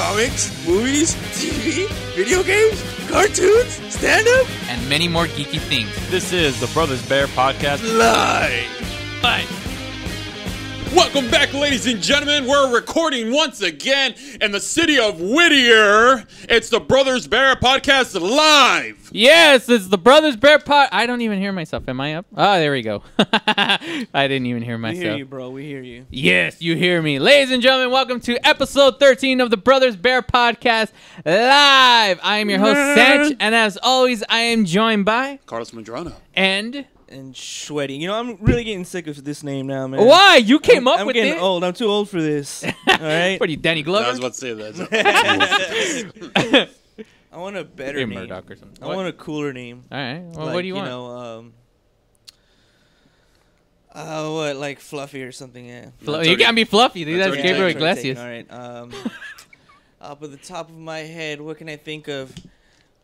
comics, movies, TV, video games, cartoons, stand up, and many more geeky things. This is the Brothers Bear Podcast. live. But Welcome back, ladies and gentlemen. We're recording once again in the city of Whittier. It's the Brothers Bear Podcast live. Yes, it's the Brothers Bear Pod. I don't even hear myself. Am I up? Oh, there we go. I didn't even hear We myself. hear you, bro. We hear you. Yes, you hear me. Ladies and gentlemen, welcome to episode 13 of the Brothers Bear Podcast live. I am your host, Sanch, and as always, I am joined by Carlos Madrano. and And Sweaty. You know, I'm really getting sick of this name now, man. why you came I'm, up I'm with getting old. I'm too old for this. All right. What are you, Danny Glover? I was about to say that. I want a better name. Murdoch or something. I What? want a cooler name. All right. Well, like, what do you, want? You know, um, uh, what like fluffy or something? Yeah. Flu- That's you can't be fluffy. Dude. that's That's, already Gabriel taken. Iglesias. All right. Um, up at the top of my head, what can I think of?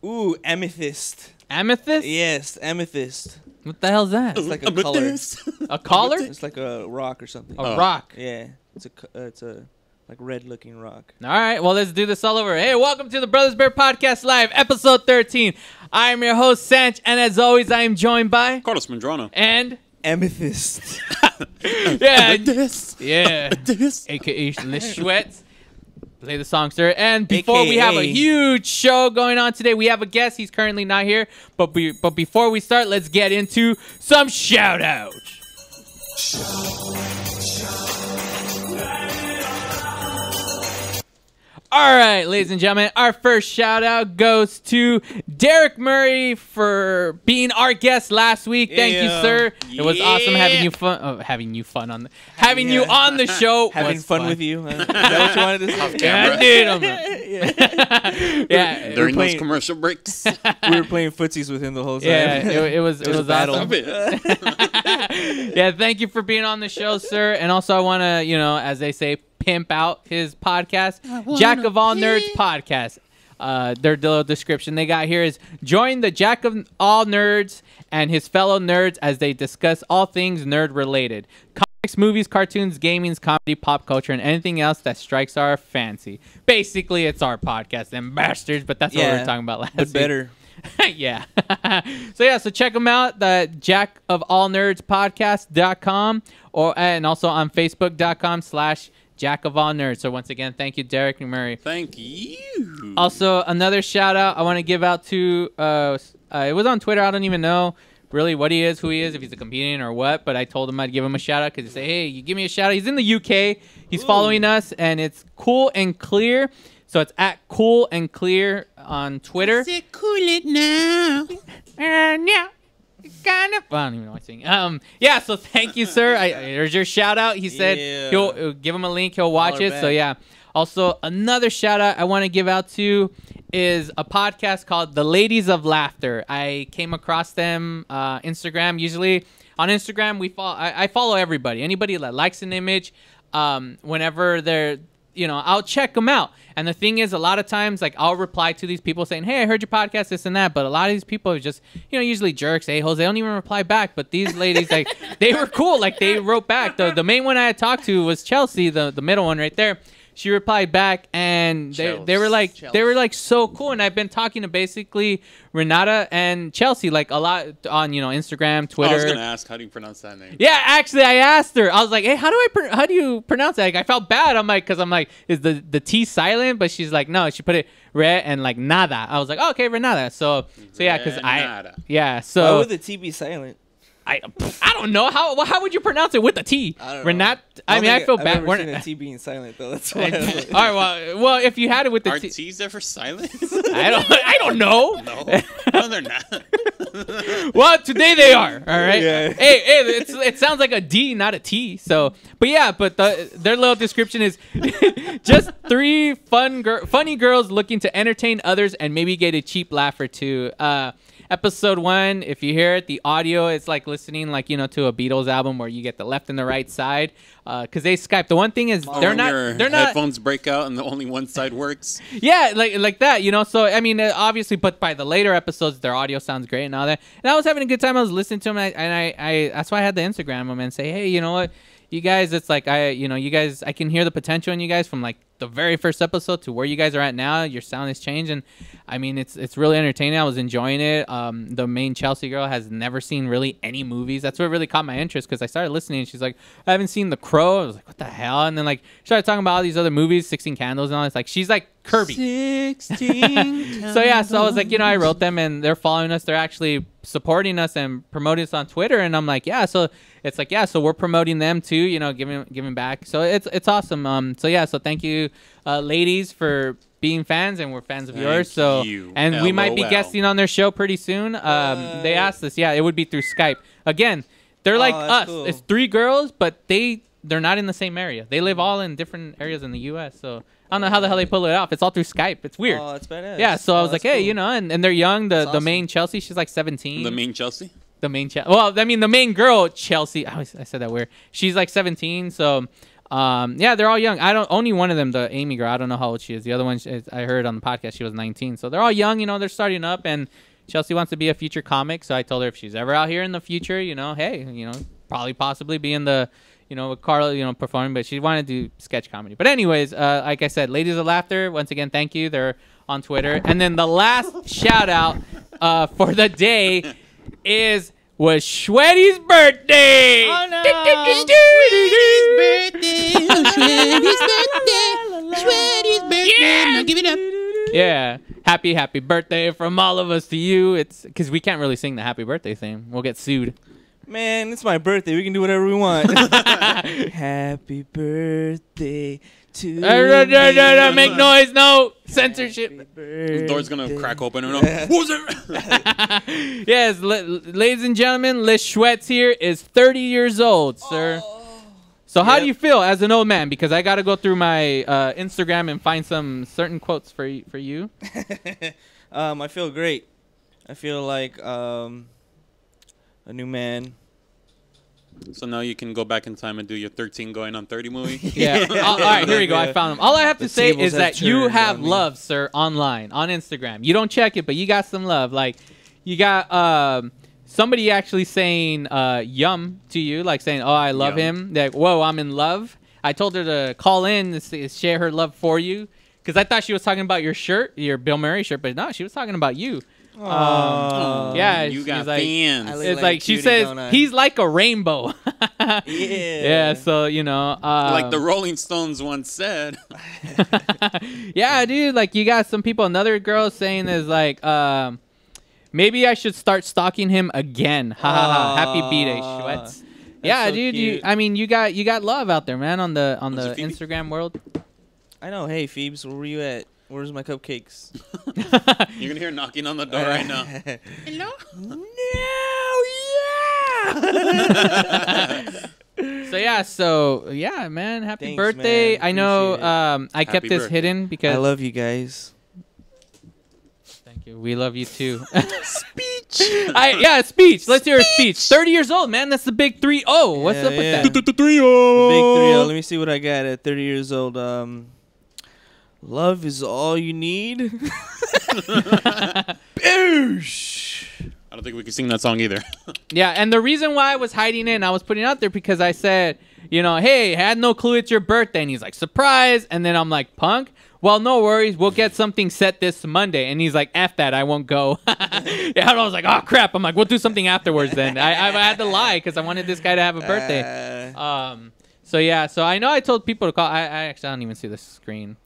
Ooh, amethyst. Amethyst? Yes, amethyst. What the hell's that? It's like a color. A collar? It's like a rock or something. A Oh. rock. Yeah, it's a uh, it's a like red looking rock. All right, well, let's do this all over. Hey, welcome to the Brothers Bear Podcast Live, episode 13. I am your host, Sanch, and as always, I am joined by Carlos Madrano. and Amethyst. yeah, This. yeah, This. aka Liz Schwetz. Play the song, sir. And before we have a huge show going on today, we have a guest. He's currently not here, but be, but before we start, let's get into some shout outs. All right, ladies and gentlemen, our first shout out goes to Derek Murray for being our guest last week. Thank you, Yeah. sir. It was awesome having you fun, oh, having you fun on the, having you on the show. Having was fun, with you. Huh? Is that what you wanted to say? Yeah, camera. dude. I'm- yeah, During those playing- commercial breaks. we were playing footsies with him the whole time. yeah, it, it was it, was was, awesome. Yeah, thank you for being on the show, sir. And also, I want to, you know, as they say, pimp out his podcast, Jack of All Nerds podcast. Uh, their little description they got here is join the Jack of All Nerds and his fellow nerds as they discuss all things nerd related. Comics, movies, cartoons, gaming, comedy, pop culture, and anything else that strikes our fancy. Basically, it's our podcast, them bastards, but that's what we Yeah, were talking about last but week. better. yeah. so yeah, so check them out, the Jack of All Nerds podcast.com or and also on Facebook.com slash Jack of All Nerds. So once again, thank you, Derek and Murray. Thank you. Also, another shout out I want to give out to uh, uh it was on Twitter, I don't even know really what he is, who he is, if he's a comedian or what, but I told him I'd give him a shout out because he said, Hey, you give me a shout out. He's in the UK. He's following us and it's cool and clear. So it's at cool and clear on Twitter. Is it cool it now? And yeah, kind of. I don't even know what I'm saying. Um, yeah. So thank you, sir. I, there's your shout out. He said Yeah. he'll uh, give him a link. He'll watch it. So yeah. Also, another shout out I want to give out to is a podcast called The Ladies of Laughter. I came across them uh, Instagram. Usually on Instagram, we follow. I, I follow everybody. Anybody that likes an image, um, whenever they're you know, I'll check them out. And the thing is, a lot of times, like, I'll reply to these people saying, Hey, I heard your podcast, this and that. But a lot of these people are just, you know, usually jerks, a-holes. They don't even reply back. But these ladies, like, they were cool. Like, they wrote back. The, the main one I had talked to was Chelsea, the, the middle one right there. She replied back, and they, they were like, they were like so cool. And I've been talking to basically Renata and Chelsea, like, a lot on, you know, Instagram, Twitter. I was going to ask, how do you pronounce that name? Yeah, actually, I asked her. I was like, "Hey, how do I pr- how do you pronounce that?" Like, I felt bad. I'm like, because I'm like, is the the T silent? But she's like, no, she put it re and like nada. I was like, oh, okay, renata So so yeah, because I Renata. yeah. Why So would the T be silent? I I don't know how how would you pronounce it with the T? I don't know. Renat. I don't mean, I think feel I've bad. Never We're- seen a T being silent though. That's All why. I was like- right, well, well, if you had it with the Are T, T's ever silent? I don't I don't know. no. No, they're not. well, today they are. All right. Yeah. Hey, hey, it's, it sounds like a D, not a T. So, but yeah, but the, their little description is just three fun, gir- funny girls looking to entertain others and maybe get a cheap laugh or two. Uh, episode one, if you hear it, the audio is like listening, like you know, to a Beatles album where you get the left and the right side. Because they Skype. The one thing is they're not. your They're not. headphones break out and the only one side works. Yeah, like like that, you know. So I mean, uh, obviously, but by the later episodes, their audio sounds great and all that. And I was having a good time. I was listening to them, and I, and I, I that's why I had to Instagram them and say, hey, you know what? You guys, it's like I, you know, you guys, I can hear the potential in you guys from like the very first episode to where you guys are at now. Your sound has changed, and I mean, it's it's really entertaining. I was enjoying it. Um, the main Chelsea girl has never seen really any movies. That's what really caught my interest because I started listening. and She's like, I haven't seen The Crow. I was like, what the hell? And then like she started talking about all these other movies, Sixteen Candles, and all this. Like she's like Kirby. 16 So yeah, so I was like, you know, I wrote them and they're following us. They're actually supporting us and promoting us on Twitter. And I'm like, yeah. So it's like, yeah. So we're promoting them too. You know, giving giving back. So it's it's awesome. Um. So yeah. So thank you, uh, ladies, for being fans, and we're fans of Thank yours. So you. and we might be LOL. guesting on their show pretty soon. Um. They asked us. Yeah, it would be through Skype. Again, they're like Oh, that's us. cool. It's three girls, but they they're not in the same area. They live all in different areas in the U.S. So I don't know how the hell they pull it off. It's all through Skype. It's weird. Oh, that's badass. Yeah, so I Oh, was like, hey, cool. you know, and, and they're young. The That's the awesome. main Chelsea, she's like 17. The main Chelsea. the main Chelsea. Well, I mean, the main girl Chelsea. I, always, I said that weird. She's like 17. So, um, yeah, they're all young. I don't. Only one of them, the Amy girl. I don't know how old she is. The other one, she- I heard on the podcast, she was 19. So they're all young. You know, they're starting up, and Chelsea wants to be a future comic. So I told her if she's ever out here in the future, you know, hey, you know, probably possibly be in the. You know, with Carla, you know, performing, but she wanted to do sketch comedy. But anyways, uh, like I said, Ladies of Laughter. Once again, thank you. They're on Twitter. And then the last shout out uh, for the day is was Shwetty's birthday. Oh, no. Shwetty's birthday. Shwetty's birthday. Shwetty's birthday. Yeah. Yeah. Happy, happy birthday from all of us to you. It's because we can't really sing the happy birthday thing. We'll get sued. Man, it's my birthday. We can do whatever we want. Happy birthday to me. Make noise. No censorship. The door's gonna crack open. And what was it? yes, la- ladies and gentlemen, Liz Schwetz here is 30 years old, sir. So how do you feel as an old man? Because I got to go through my uh, Instagram and find some certain quotes for y- for you. um, I feel great. I feel like um, a new man. so now you can go back in time and do your 13 going on 30 movie. Yeah. all all right, here we go. I found them. All I have to The say is have that you have on me. love, sir, online on Instagram. You don't check it, but you got some love. Like you got um somebody actually saying uh yum to you, like saying, "Oh, I love Yum. him." Like, "Whoa, I'm in love." I told her to call in and share her love for you because I thought she was talking about your shirt, your Bill Murray shirt, but no, she was talking about you. Aw. yeah, you she's got like- fans. I like- It's like, a she cutie, says don't I? he's like a rainbow. Yeah. Yeah, so you know, uh, like the Rolling Stones once said. yeah, dude. Like you got some people. Another girl saying is like, um, maybe I should start stalking him again. Ha ha ha. Happy B day, Aw, Schwetz. Yeah, so dude. You, cute. I mean, you got you got love out there, man. On the on Was the Phoebe? Instagram world. I know. Hey, Phoebes, where were you at? Where's my cupcakes? You're gonna hear knocking on the door right now. Hello? no, yeah. so yeah, so yeah, man. Happy Thanks, birthday. man. I know. Appreciate it. Um, I kept Happy this birthday. hidden because I love you guys. Thank you. We love you too. speech. I yeah, speech. Let's hear a speech. Thirty years old, man. That's the big three oh. What's Yeah, up with that? The big three. oh. Let me see what I got at 30 years old. Um, love is all you need. Boosh. I don't think we can sing that song either. Yeah, and the reason why I was hiding it and I was putting it out there because I said, you know, hey, had no clue it's your birthday. And he's like, surprise. And then I'm like, punk? Well, no worries. We'll get something set this Monday. And he's like, F that. I won't go. yeah, and I was like, oh, crap. I'm like, we'll do something afterwards then. I, I had to lie because I wanted this guy to have a birthday. Uh, Um, so, yeah. So I know I told people to call. I, I actually I don't even see the screen.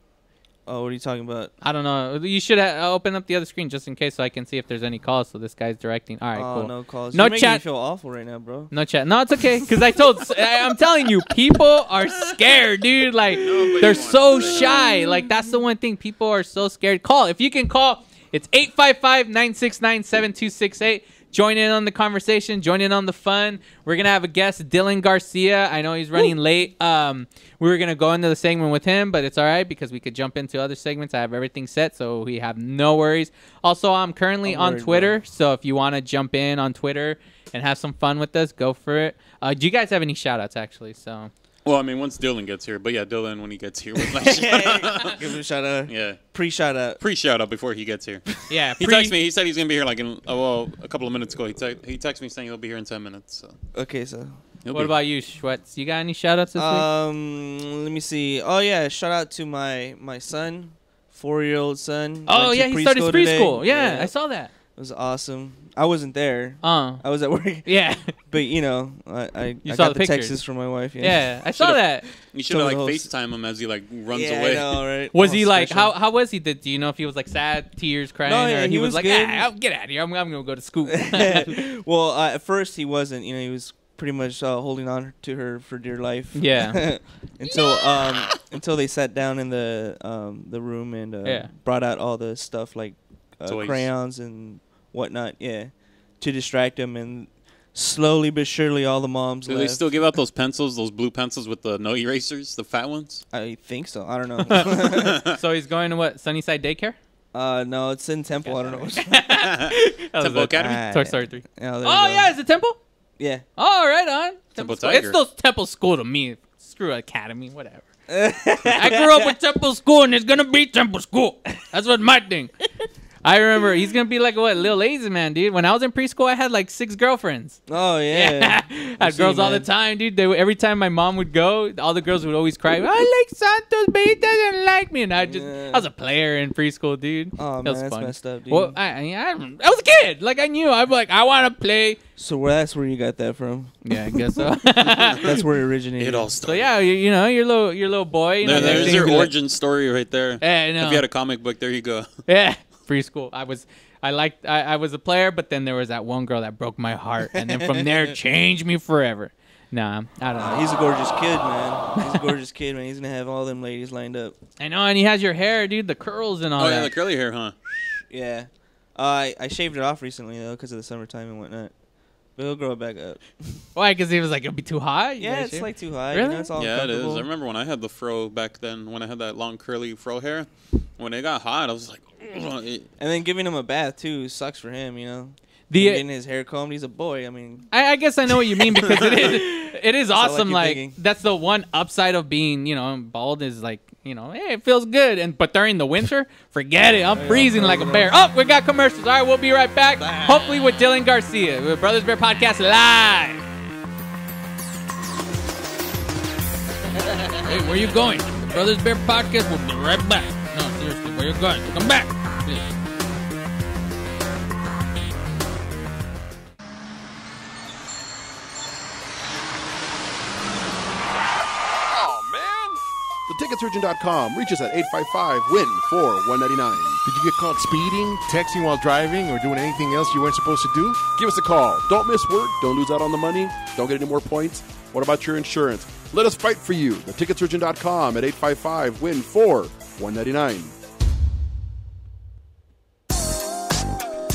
Oh, what are you talking about? I don't know. You should ha- uh, open up the other screen just in case so I can see if there's any calls. So this guy's directing. All right, oh, cool. no calls. No You're making me chat- feel awful right now, bro. No chat. No, it's okay. Cause I told, I, I'm telling you, people are scared, dude. Like Nobody they're so to say shy. Like that's the one thing people are so scared. Call if you can call. It's 855-969-7268. Join in on the conversation. Join in on the fun. We're gonna have a guest, Dylan Garcia. I know he's running late. Um, we were gonna go into the segment with him, but it's all right because we could jump into other segments. I have everything set, so we have no worries. Also, I'm currently I'm on worried, Twitter, bro. so if you want to jump in on Twitter and have some fun with us, go for it. Uh, do you guys have any shout outs actually? So well, I mean, once Dylan gets here, but yeah, Dylan when he gets here, was like, Give him a shout out. yeah, Pre shout out. pre shout out before he gets here. yeah, He pre- texted me. He said he's gonna be here like in oh, well a couple of minutes ago. He te- he texted me saying he'll be here in ten minutes. So Okay, so He'll What be- about you, Schwetz? You got any shout outs this week? Um, let me see. Oh yeah, shout out to my my son, four year old son. Oh yeah, he started preschool today. preschool. Yeah, I saw that. It was awesome. I wasn't there. Uh, I was at work, yeah, but you know, I I, You I saw got the the, pictures. texts from my wife. Yeah, yeah, I saw that. You should have like of the hosts- FaceTime him as he like runs yeah, away. I know, right? Was All he like special. how how was he? Did do you know if he was like sad, tears, crying, No, or he, he was, was like, good. ah, I'll get out of here. I'm, I'm gonna go to school. well, uh, at first he wasn't. You know, he was pretty much uh, holding on to her for dear life. Yeah. until um until they sat down in the um the room and uh, Yeah. brought out all the stuff like uh, crayons and whatnot. Yeah, to distract him and slowly but surely all the moms Do left. they still give out those pencils, those blue pencils with the no erasers, the fat ones? I think so. I don't know. so he's going to what Sunnyside Daycare? uh no, it's in Temple. I don't know. That was Temple a- Academy? Ah, Toy Story three. yeah, there you Oh yeah, is it Temple? yeah. Oh right on. Temple School. Tiger. It's still Temple School to me. Screw Academy, whatever. I grew up with Temple School, and it's gonna be Temple School. That's what my thing. I remember he's gonna be like what little lazy man, dude. When I was in preschool, I had like six girlfriends. Oh yeah. i had see, girls all the time, dude. They, every time my mom would go, all the girls would always cry. I like Santos, but he doesn't like me. And I just, Yeah. I was a player in preschool, dude. Oh That man, was that's fun. messed up, dude. Well, I, I, I, I was a kid. Like I knew. I'm like, I want to play. so where that's where you got that from? Yeah, I guess so. That's where it originated. It all so started. yeah, you, you know, your little, your little boy. You know, there's your would be like- origin story right there. Yeah, I know. If you had a comic book, there you go. Yeah, preschool. I was, I liked, I, I was a player, but then there was that one girl that broke my heart, and then from there changed me forever. Nah, I don't know. He's a gorgeous kid, man. He's a gorgeous kid, man. He's gonna have all them ladies lined up. I know, and he has your hair, dude, the curls and all Oh, that. yeah, the curly hair, huh? Yeah. Uh, I I shaved it off recently though because of the summertime and whatnot. But he'll grow it back up. Why? Because he was like, it'll be too hot. You Yeah, it's shave? like too hot. Really? You know, it's all Yeah, it is. I remember when I had the fro back then, when I had that long curly fro hair. When it got hot, I was like, "Ugh." It- And then giving him a bath too sucks for him. You know. The- Him getting his hair combed. He's a boy. I mean, I, I guess I know what you mean because it is, it is all like awesome. Like, that's the one upside of being, you know, bald is like, you know, hey, it feels good. And but during the winter, forget it. I'm freezing like a bear. Oh, we got commercials. All right, we'll be right back. Hopefully with Dylan Garcia, with Brothers Bear Podcast live. hey, where are you going? The Brothers Bear Podcast We'll be right back. No, seriously, where you going? Come back. Please. Oh, man. TheTicketSurgeon.com. Reach us at 855-WIN-4-199. Did you get caught speeding, texting while driving, or doing anything else you weren't supposed to do? Give us a call. Don't miss work. Don't lose out on the money. Don't get any more points. What about your insurance? Let us fight for you. TheTicketSurgeon.com at 855-WIN-4-199.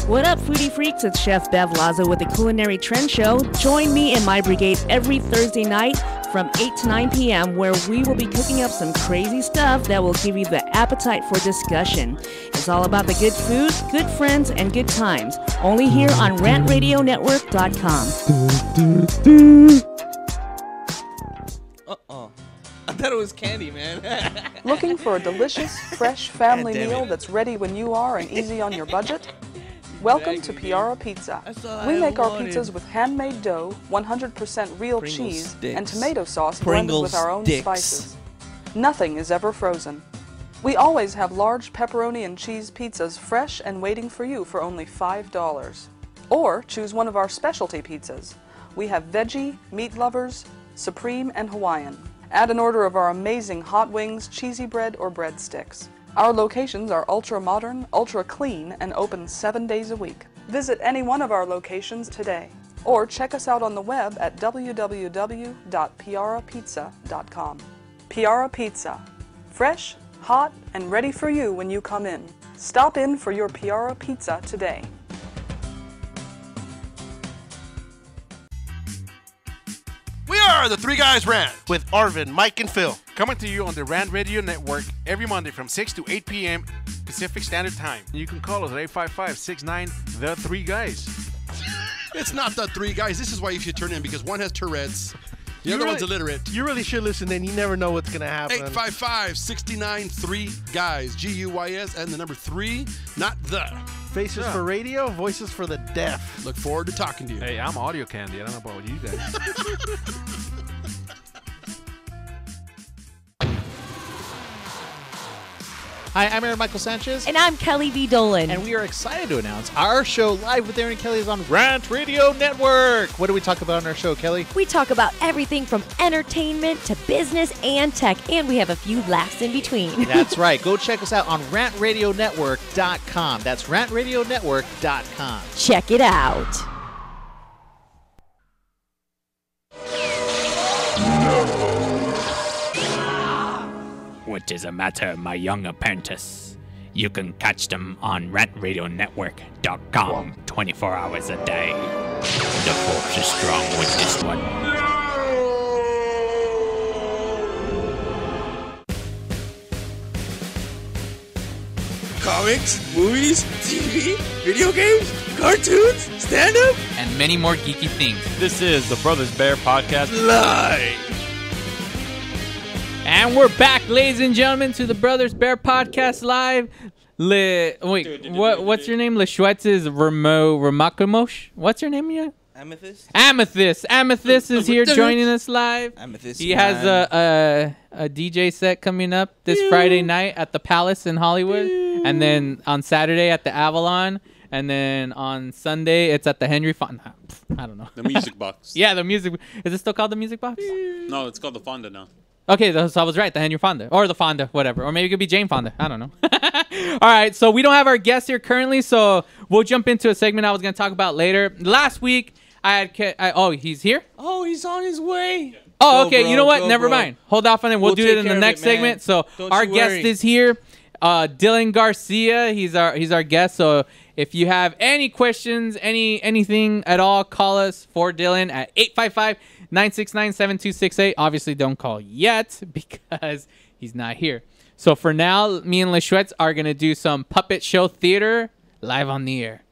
What up, foodie freaks? It's Chef Bev Laza with the Culinary Trend Show. Join me and my brigade every Thursday night from 8 to 9 p.m., where we will be cooking up some crazy stuff that will give you the appetite for discussion. It's all about the good food, good friends, and good times. Only here on RantRadioNetwork.com. uh oh. I thought it was candy, man. Looking for a delicious, fresh family meal it. that's ready when you are and easy on your budget? Welcome to Piara Pizza. We make our pizzas with handmade dough, 100% real Pringles cheese, and tomato sauce Pringles blended with our own sticks. spices. Nothing is ever frozen. We always have large pepperoni and cheese pizzas fresh and waiting for you for only $5. Or choose one of our specialty pizzas. We have veggie, meat lovers, supreme, and Hawaiian. Add an order of our amazing hot wings, cheesy bread, or breadsticks. Our locations are ultra modern, ultra clean, and open seven days a week. Visit any one of our locations today. Or check us out on the web at www.piarapizza.com. Piara Pizza. Fresh, hot, and ready for you when you come in. Stop in for your Piara Pizza today. We are the Three Guys Rant. with Arvin, Mike, and Phil. Coming to you on the Rant Radio Network every Monday from 6 to 8 p.m. Pacific Standard Time. You can call us at 855-69 The Three Guys. It's not the three guys. This is why you should turn in because one has Tourette's. The other really- one's illiterate. You really should listen in. You never know what's going to happen. 855 69 3 guys. G U Y S and the number three, not the Faces Yeah. for radio, voices for the deaf. Look forward to talking to you. Hey, I'm audio candy. I don't know about you guys. Hi, I'm Aaron Michael Sanchez. And I'm Kelly V. Dolan. And we are excited to announce our show live with Aaron and Kelly is on Rant Radio Network. What do we talk about on our show, Kelly? We talk about everything from entertainment to business and tech, and we have a few laughs in between. That's right. Go check us out on rantradionetwork.com. That's rantradionetwork.com. Check it out. What is a matter, my young apprentice? You can catch them on rantradionetwork.com 24 hours a day. The force is strong with this one. Comics, movies, TV, video games, cartoons, stand up, And many more geeky things. This is the Brothers Bear Podcast. live. And we're back, ladies and gentlemen, to the Brothers Bear Podcast Live. Le, wait, what? What's your name? Leschwetz's Remo Ramakumosh. What's your name? Yeah, Amethyst. Amethyst. Amethyst is here joining us live. Amethyst. He has a, a a DJ set coming up this Friday night at the Palace in Hollywood, and then on Saturday at the Avalon, and then on Sunday it's at the Henry Fonda. I don't know. The music box. Yeah, the music. Is it still called the Music Box? No, it's called the Fonda now. Okay, th- so I was right. The Henry Fonda or the Fonda, whatever, or maybe it could be Jane Fonda. I don't know. All right, so we don't have our guest here currently, so we'll jump into a segment I was going to talk about later. Last week I had. Ke- I, oh, he's here. Oh, he's on his way. Oh, Go, okay. bro, you know what? go, Never bro. mind. Hold off on it. We'll, We'll do it in the next it, segment. So Don't our guest is here. Uh, Dylan Garcia. He's our he's our guest. So if you have any questions, any anything at all, call us for Dylan at 855-969-7268. Obviously, don't call yet because he's not here. So for now, me and Leschwetz are gonna do some puppet show theater live on the air.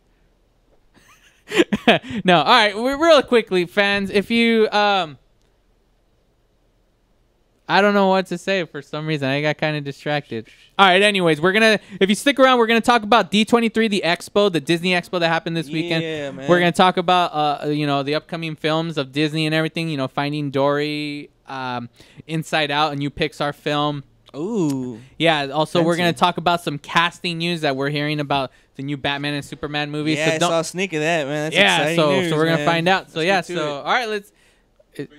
no, all right. Real quickly, fans. If you um. I don't know what to say for some reason. I got kind of distracted. All right, anyways, we're going to if you stick around, we're going to talk about D23, the expo, the Disney expo that happened this weekend. Yeah, man. We're going to talk about uh you know, the upcoming films of Disney and everything, you know, Finding Dory, um Inside Out, a new Pixar film. Ooh. Yeah, also we're going to talk about some casting news that we're hearing about the new Batman and Superman movies. Yeah, so I don't- saw a sneak of that, man. That's yeah, exciting so news, so we're gonna find out. So Let's yeah, so it. all right, let's. it-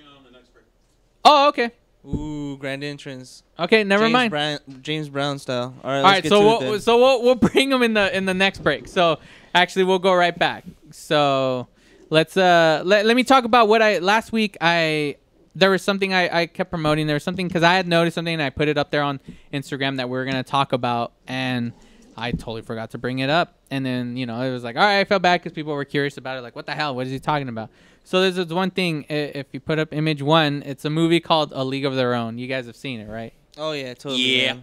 oh, okay, Ooh, grand entrance. okay, never James mind. Brown, James Brown style. All right, all let's right, get so to we'll then. so we'll we'll bring them in the in the next break. So actually, we'll go right back. So let's uh let, let me talk about what I last week I there was something I, I kept promoting. There was something because I had noticed something and I put it up there on Instagram that we are gonna talk about and. I totally forgot to bring it up, and then you know it was like, all right, I felt bad because people were curious about it, like, what the hell, what is he talking about? So there's this one thing. If you put up image one, it's a movie called A League of Their Own. You guys have seen it, right? oh yeah, totally. Yeah.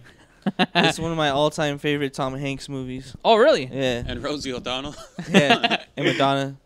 it's one of my all-time favorite Tom Hanks movies. Oh, really? Yeah, And Rosie O'Donnell. yeah. and Madonna,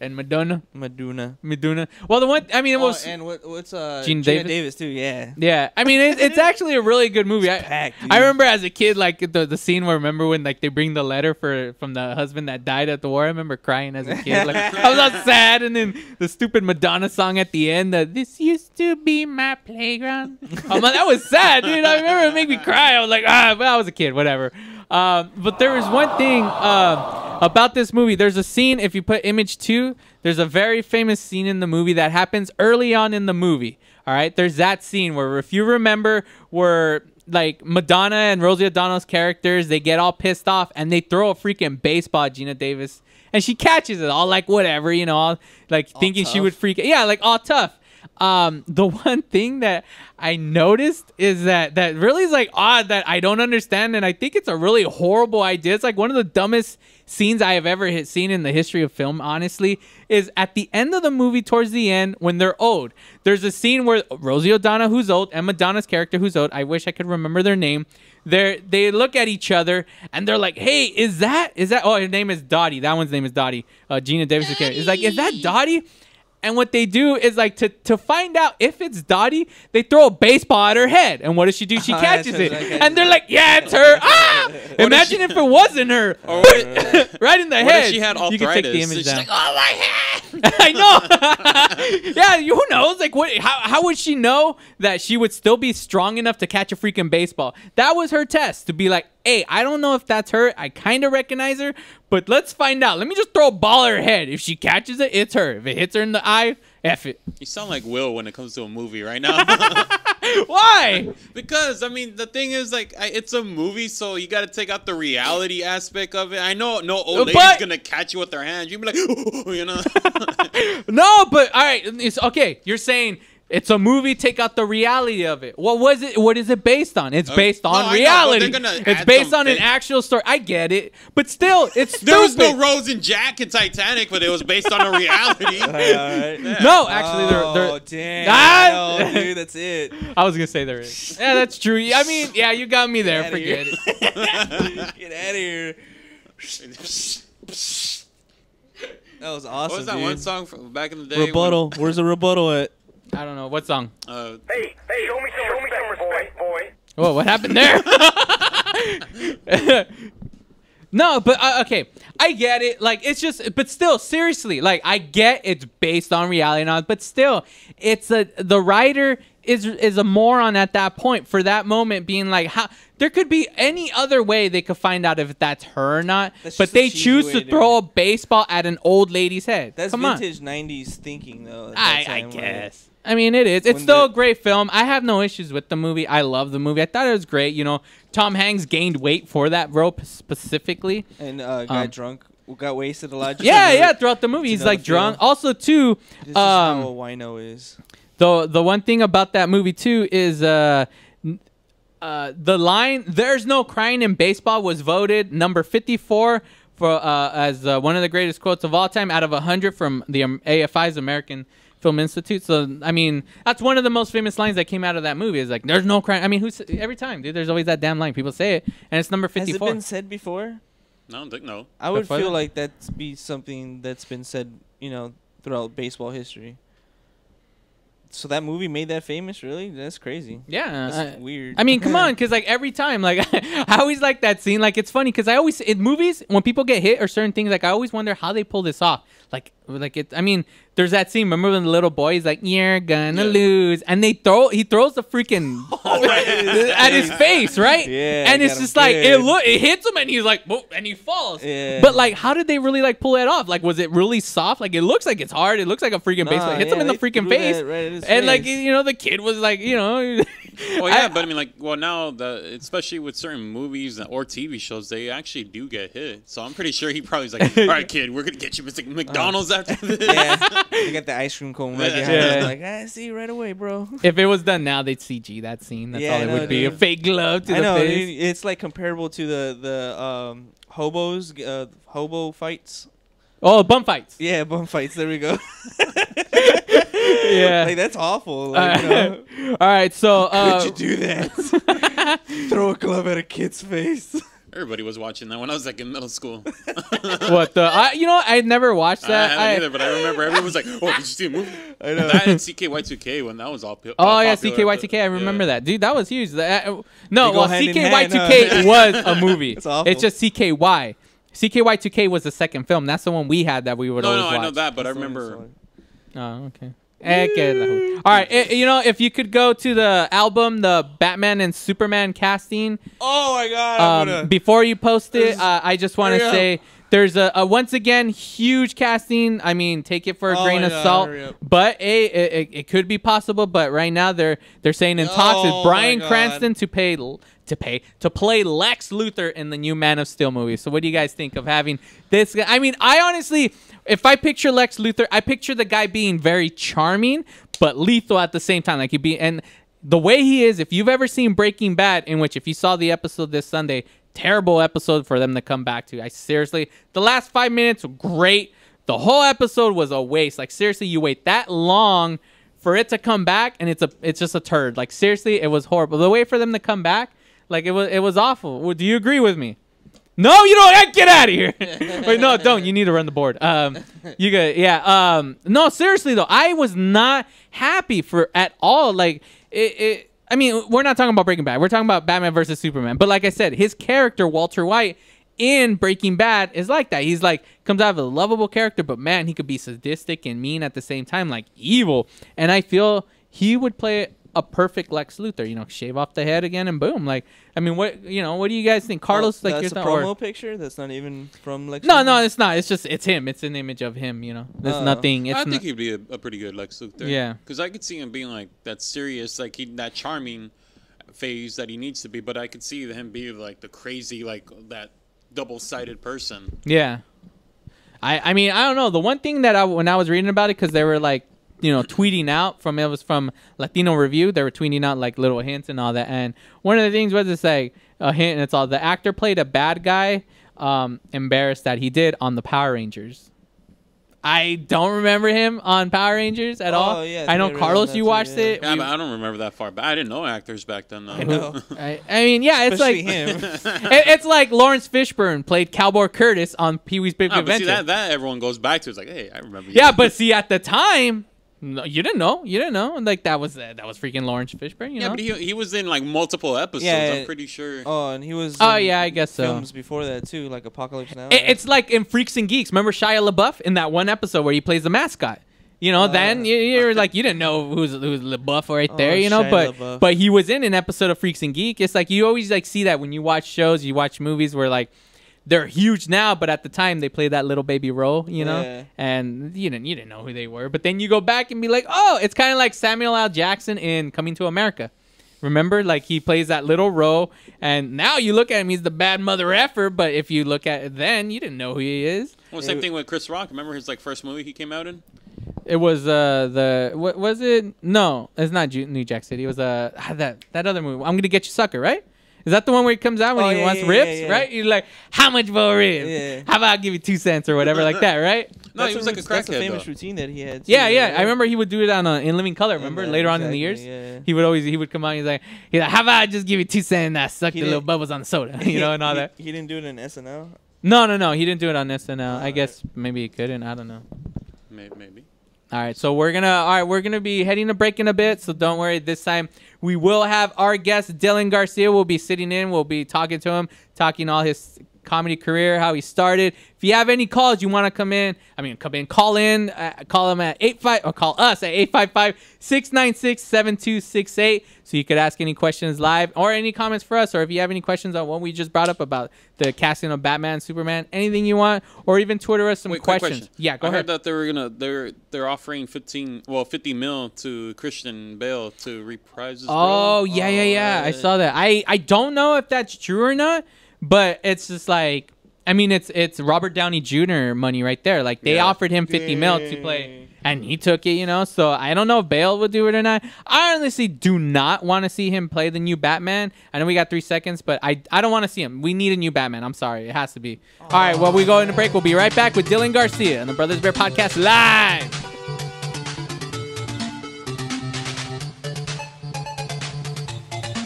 And Madonna, Madonna. Madonna. Well, the one I mean, it Oh, was and what, what's uh Geena Davis? Davis too? Yeah. yeah. I mean, it, it's actually a really good movie. I, packed. I remember as a kid, like the the scene where remember when like they bring the letter for from the husband that died at the war. I remember crying as a kid. Like I was all sad, and then the stupid Madonna song at the end. The, this used to be my playground. I'm like, that was sad, dude. I remember it made me cry. I was like, ah, but I was a kid, whatever. Um, but there is one thing um, about this movie. There's a scene if you put image two. There's a very famous scene in the movie that happens early on in the movie. All right, there's that scene where if you remember, where like Madonna and Rosie O'Donnell's characters, they get all pissed off and they throw a freaking baseball at Geena Davis, and she catches it all like whatever, you know, all, like thinking she would freak. Yeah, like all tough. Um, the one thing that I noticed is that that really is like odd that I don't understand, and I think it's a really horrible idea. It's like one of the dumbest scenes I have ever hit, seen in the history of film. Honestly, is at the end of the movie, towards the end, when they're old. There's a scene where Rosie O'Donnell, who's old, and Madonna's character, who's old. I wish I could remember their name. They they look at each other and they're like, "Hey, is that is that? Oh, her name is Dottie. That one's name is Dottie. Uh, Geena Davis' character is like, "Is that Dottie?" And what they do is like to to find out if it's Dottie, they throw a baseball at her head. And what does she do? She Oh, catches it. And they're like, yeah, it's her. Ah! Imagine if it wasn't her. right in the What head. she had You can take the arthritis? image She's down. like, oh my head. I know. yeah, who knows? Like, what? How, how would she know that she would still be strong enough to catch a freaking baseball? That was her test to be like, hey, I don't know if that's her. I kind of recognize her, but let's find out. Let me just throw a ball at her head. If she catches it, it's her. If it hits her in the eye, f it. You sound like Will when it comes to a movie right now. Why? because I mean, the thing is, like, I, it's a movie, so you got to take out the reality aspect of it. I know no old lady's But- gonna catch you with their hands. You'd be like, you know. No, but all right, it's okay. You're saying it's a movie. Take out the reality of it. What was it? What is it based on? It's Uh, based no, on I know, but reality. they're gonna it's based some on an actual story. I get it, but still, it's there was no. Rose and Jack in Titanic, but it was based on a reality. No, actually, they're, Oh, they're damn. Ah! No, dude, that's it. I was gonna say there is. Yeah, that's true. I mean, yeah, you got me there. Get Forget it. Get out of here. That was awesome. what was that dude. one song from back in the day? when- Rebuttal. Where's the rebuttal at? I don't know what song. Uh, Hey, hey, show me some show me some respect, boy. Whoa, what happened there? no, but uh, okay, I get it. Like it's just, but still, seriously, like I get it's based on reality and all, but still, it's a the writer is is a moron at that point for that moment, being like, how there could be any other way they could find out if that's her or not, That's but they choose to to do throw a baseball at an old lady's head. That's Come on. vintage '90s thinking, though. I, that I time, like- guess. I mean, it is. It's When still the- a great film. I have no issues with the movie. I love the movie. I thought it was great. You know, Tom Hanks gained weight for that role specifically. and uh, got Um, drunk, got wasted a lot. Yeah, yeah. Throughout the movie, he's like drunk. Also, too, This is how a um, wino is. the the one thing about that movie too is uh. Uh, the line "There's no crying in baseball" was voted number 54 for uh, as uh, one of the greatest quotes of all time out of 100 from the um, AFI's American Film Institute. So I mean, that's one of the most famous lines that came out of that movie. Is like, "There's no crime. I mean, who's every time, dude? There's always that damn line. People say it, and it's number fifty-four. Has it 54. been said before? no, I don't think no. I would Before feel that? like that's be something that's been said, you know, throughout baseball history. So that movie made that famous, really? That's crazy. Yeah, That's I- weird. I mean, come on, because like every time, like I always like that scene. Like it's funny because I always in movies when people get hit or certain things, like I always wonder how they pull this off. Like, like it. I mean, there's that scene. Remember when the little boy is like, "You're gonna lose," and they throw. He throws the freaking ball at his face, right? Yeah, and it's just like it good. look. It hits him, and he's like, "Whoa," and he falls. Yeah. But like, how did they really like pull that off? Like, was it really soft? Like, it looks like it's hard. It looks like a freaking Nah, baseball. It hits him in the freaking face, right and like you know, the kid was like, you know. Well, yeah, I- but I mean, like, well, now the especially with certain movies or TV shows, they actually do get hit. So I'm pretty sure he probably was like, "All right, kid, we're gonna get you Mr. McDonald's after this." yeah, they got the ice cream cone right behind Yeah. us. Like, I see you right away, bro. If it was done now, they'd CG that scene. That's Yeah, all it know, would be. A fake glove to I the know, face. dude. It's like comparable to the the um, hobos, uh, hobo fights. Oh, bum fights. Yeah, bum fights. There we go. Yeah. like that's awful. Like, you know, all right, so uh, could you do that? Throw a glove at a kid's face. Everybody was watching that when I was like in middle school. what the? I, you know, I never watched I that. haven't I- either, but I remember everyone was like, "Oh, did you see a movie?" I know. That and CKY2K when that was all. pi- Oh yeah, popular. CKY2K. I remember that, dude. That was huge. That, uh, no, well, hand in hand, CKY2K huh? was a movie. It's awful. It's just CKY. CKY2K was the second film. That's the one we had that we would No, always no, watch. I know that, but I That's I remember. Oh, okay. Eh, que la ju- All right, eh, you know, if you could go to the album, the Batman and Superman casting, Oh my god! I'm um, gonna- before you post it, uh, I just want to say there's a, a once again huge casting. I mean, take it for a Oh grain of God, salt, but a it, it, it could be possible. But right now they're they're saying in talks Oh with Bryan. Cranston to pay to pay to play Lex Luthor in the new Man of Steel movie. So what do you guys think of having this? guy? I mean, I honestly, if I picture Lex Luthor, I picture the guy being very charming but lethal at the same time. Like he'd be and the way he is, if you've ever seen Breaking Bad, in which if you saw the episode this Sunday, terrible episode for them to come back to. I seriously, the last five minutes great. The whole episode was a waste. Like seriously, you wait that long for it to come back, and it's a it's just a turd. Like seriously, it was horrible. The way for them to come back, like it was it was awful. Do you agree with me? No, you don't. Get out of here. Wait, no, don't. You need to run the board. Um, you got yeah. Um, no, seriously though, I was not happy for at all. Like it, it. I mean, we're not talking about Breaking Bad. We're talking about Batman versus Superman. But like I said, his character Walter White in Breaking Bad is like that. He's like comes out of a lovable character, but man, he could be sadistic and mean at the same time, like evil. And I feel he would play a perfect Lex Luthor. You know, shave off the head again and boom. Like, I mean, what you know? What do you guys think, Carlos? Oh, like, that's you're a not- or- promo picture. That's not even from Lex. no, Luthor? no, it's not. It's just it's him. It's an image of him. You know, there's Oh. nothing. It's I think not, he'd be a, a pretty good Lex Luthor. Yeah. because I could see him being like that serious, like he that charming phase that he needs to be. But I could see him be like the crazy, like that double-sided person. Yeah. I I mean I don't know. The one thing that I when I was reading about it because they were like you know tweeting out from it was from Latino Review. They were tweeting out like little hints and all that. And one of the things was to say a hint. And it's all the actor played a bad guy. Um, embarrassed that he did on the Power Rangers. I don't remember him on Power Rangers at all. Oh, yeah, I know they Carlos, that you too, watched yeah. it. Yeah, We- but I don't remember that far. But I didn't know actors back then. Though. I know. I, I mean, yeah, it's Especially like him. it- it's like Laurence Fishburne played Cowboy Curtis on Pee Wee's Big No, but see that that everyone goes back to. It's like, hey, I remember. Yeah, but see, at the time, no, you didn't know. You didn't know. Like that was uh, that was freaking Laurence Fishburne. You yeah, know. but he he was in like multiple episodes. Yeah, I'm pretty sure. Oh, and he was. Oh, in yeah, I guess so. Films before that too, like Apocalypse Now. It- it's like in Freaks and Geeks. Remember Shia LaBeouf in that one episode where he plays the mascot. You know, then you, you're like you didn't know who's who's LaBeouf right Oh, there. You know, Shia but LaBeouf. but he was in an episode of Freaks and Geek. It's like you always like see that when you watch shows, you watch movies where like they're huge now, but at the time they played that little baby role. You know, Yeah. and you didn't you didn't know who they were. But then you go back and be like, oh, it's kind of like Samuel L. Jackson in Coming to America. Remember, like he plays that little role, and now you look at him, he's the bad mother effer. But if you look at it then, you didn't know who he is. Well, same thing with Chris Rock. Remember his like first movie he came out in? It was uh the what was it? No, it's not New Jack City. It was uh ah, that that other movie. I'm gonna get you, sucker. Right? Is that the one where he comes out when Oh, he yeah, wants yeah, ribs? yeah, yeah. Right? You're like, how much for a rib? Yeah. How about I give you two cents or whatever like that? Right? No, he was a like a rout- That's a famous though. routine that he had. too, Yeah, yeah. right? I remember he would do it on uh, in Living Color. Remember that, later on in the years, yeah. he would always he would come out. He's like, he's like, how about I just give you two cents and I suck He the little didn't- bubbles on the soda, you know, and all he, that. He didn't do it in SNL. No, no, no. He didn't do it on SNL. I guess maybe he couldn't. I don't know. Maybe. maybe. All right, so we're gonna all right, we're gonna be heading to break in a bit. So don't worry. This time we will have our guest Dylan Garcia. will be sitting in. We'll be talking to him, talking all his comedy career, how he started. If you have any calls you want to come in, I mean, come in, call in, uh, call him at eight five or call us at 855-696-7268 so you could ask any questions live or any comments for us or if you have any questions on what we just brought up about the casting of Batman, Superman, anything you want or even Twitter us some Wait, questions. question. Yeah, go ahead. I ahead. heard that they were gonna they're they're offering fifteen well fifty mil to Christian Bale to reprise his Oh role. yeah, yeah, yeah. I saw that. I I don't know if that's true or not, but it's just like I mean, it's it's Robert Downey Jr. money right there. Like they Yeah. offered him fifty mil to play, and he took it. You know, so I don't know if Bale would do it or not. I honestly do not want to see him play the new Batman. I know we got three seconds, but I I don't want to see him. We need a new Batman. I'm sorry, it has to be. All right, well we go into break. We'll be right back with Dylan Garcia and the Brothers Bear Podcast live.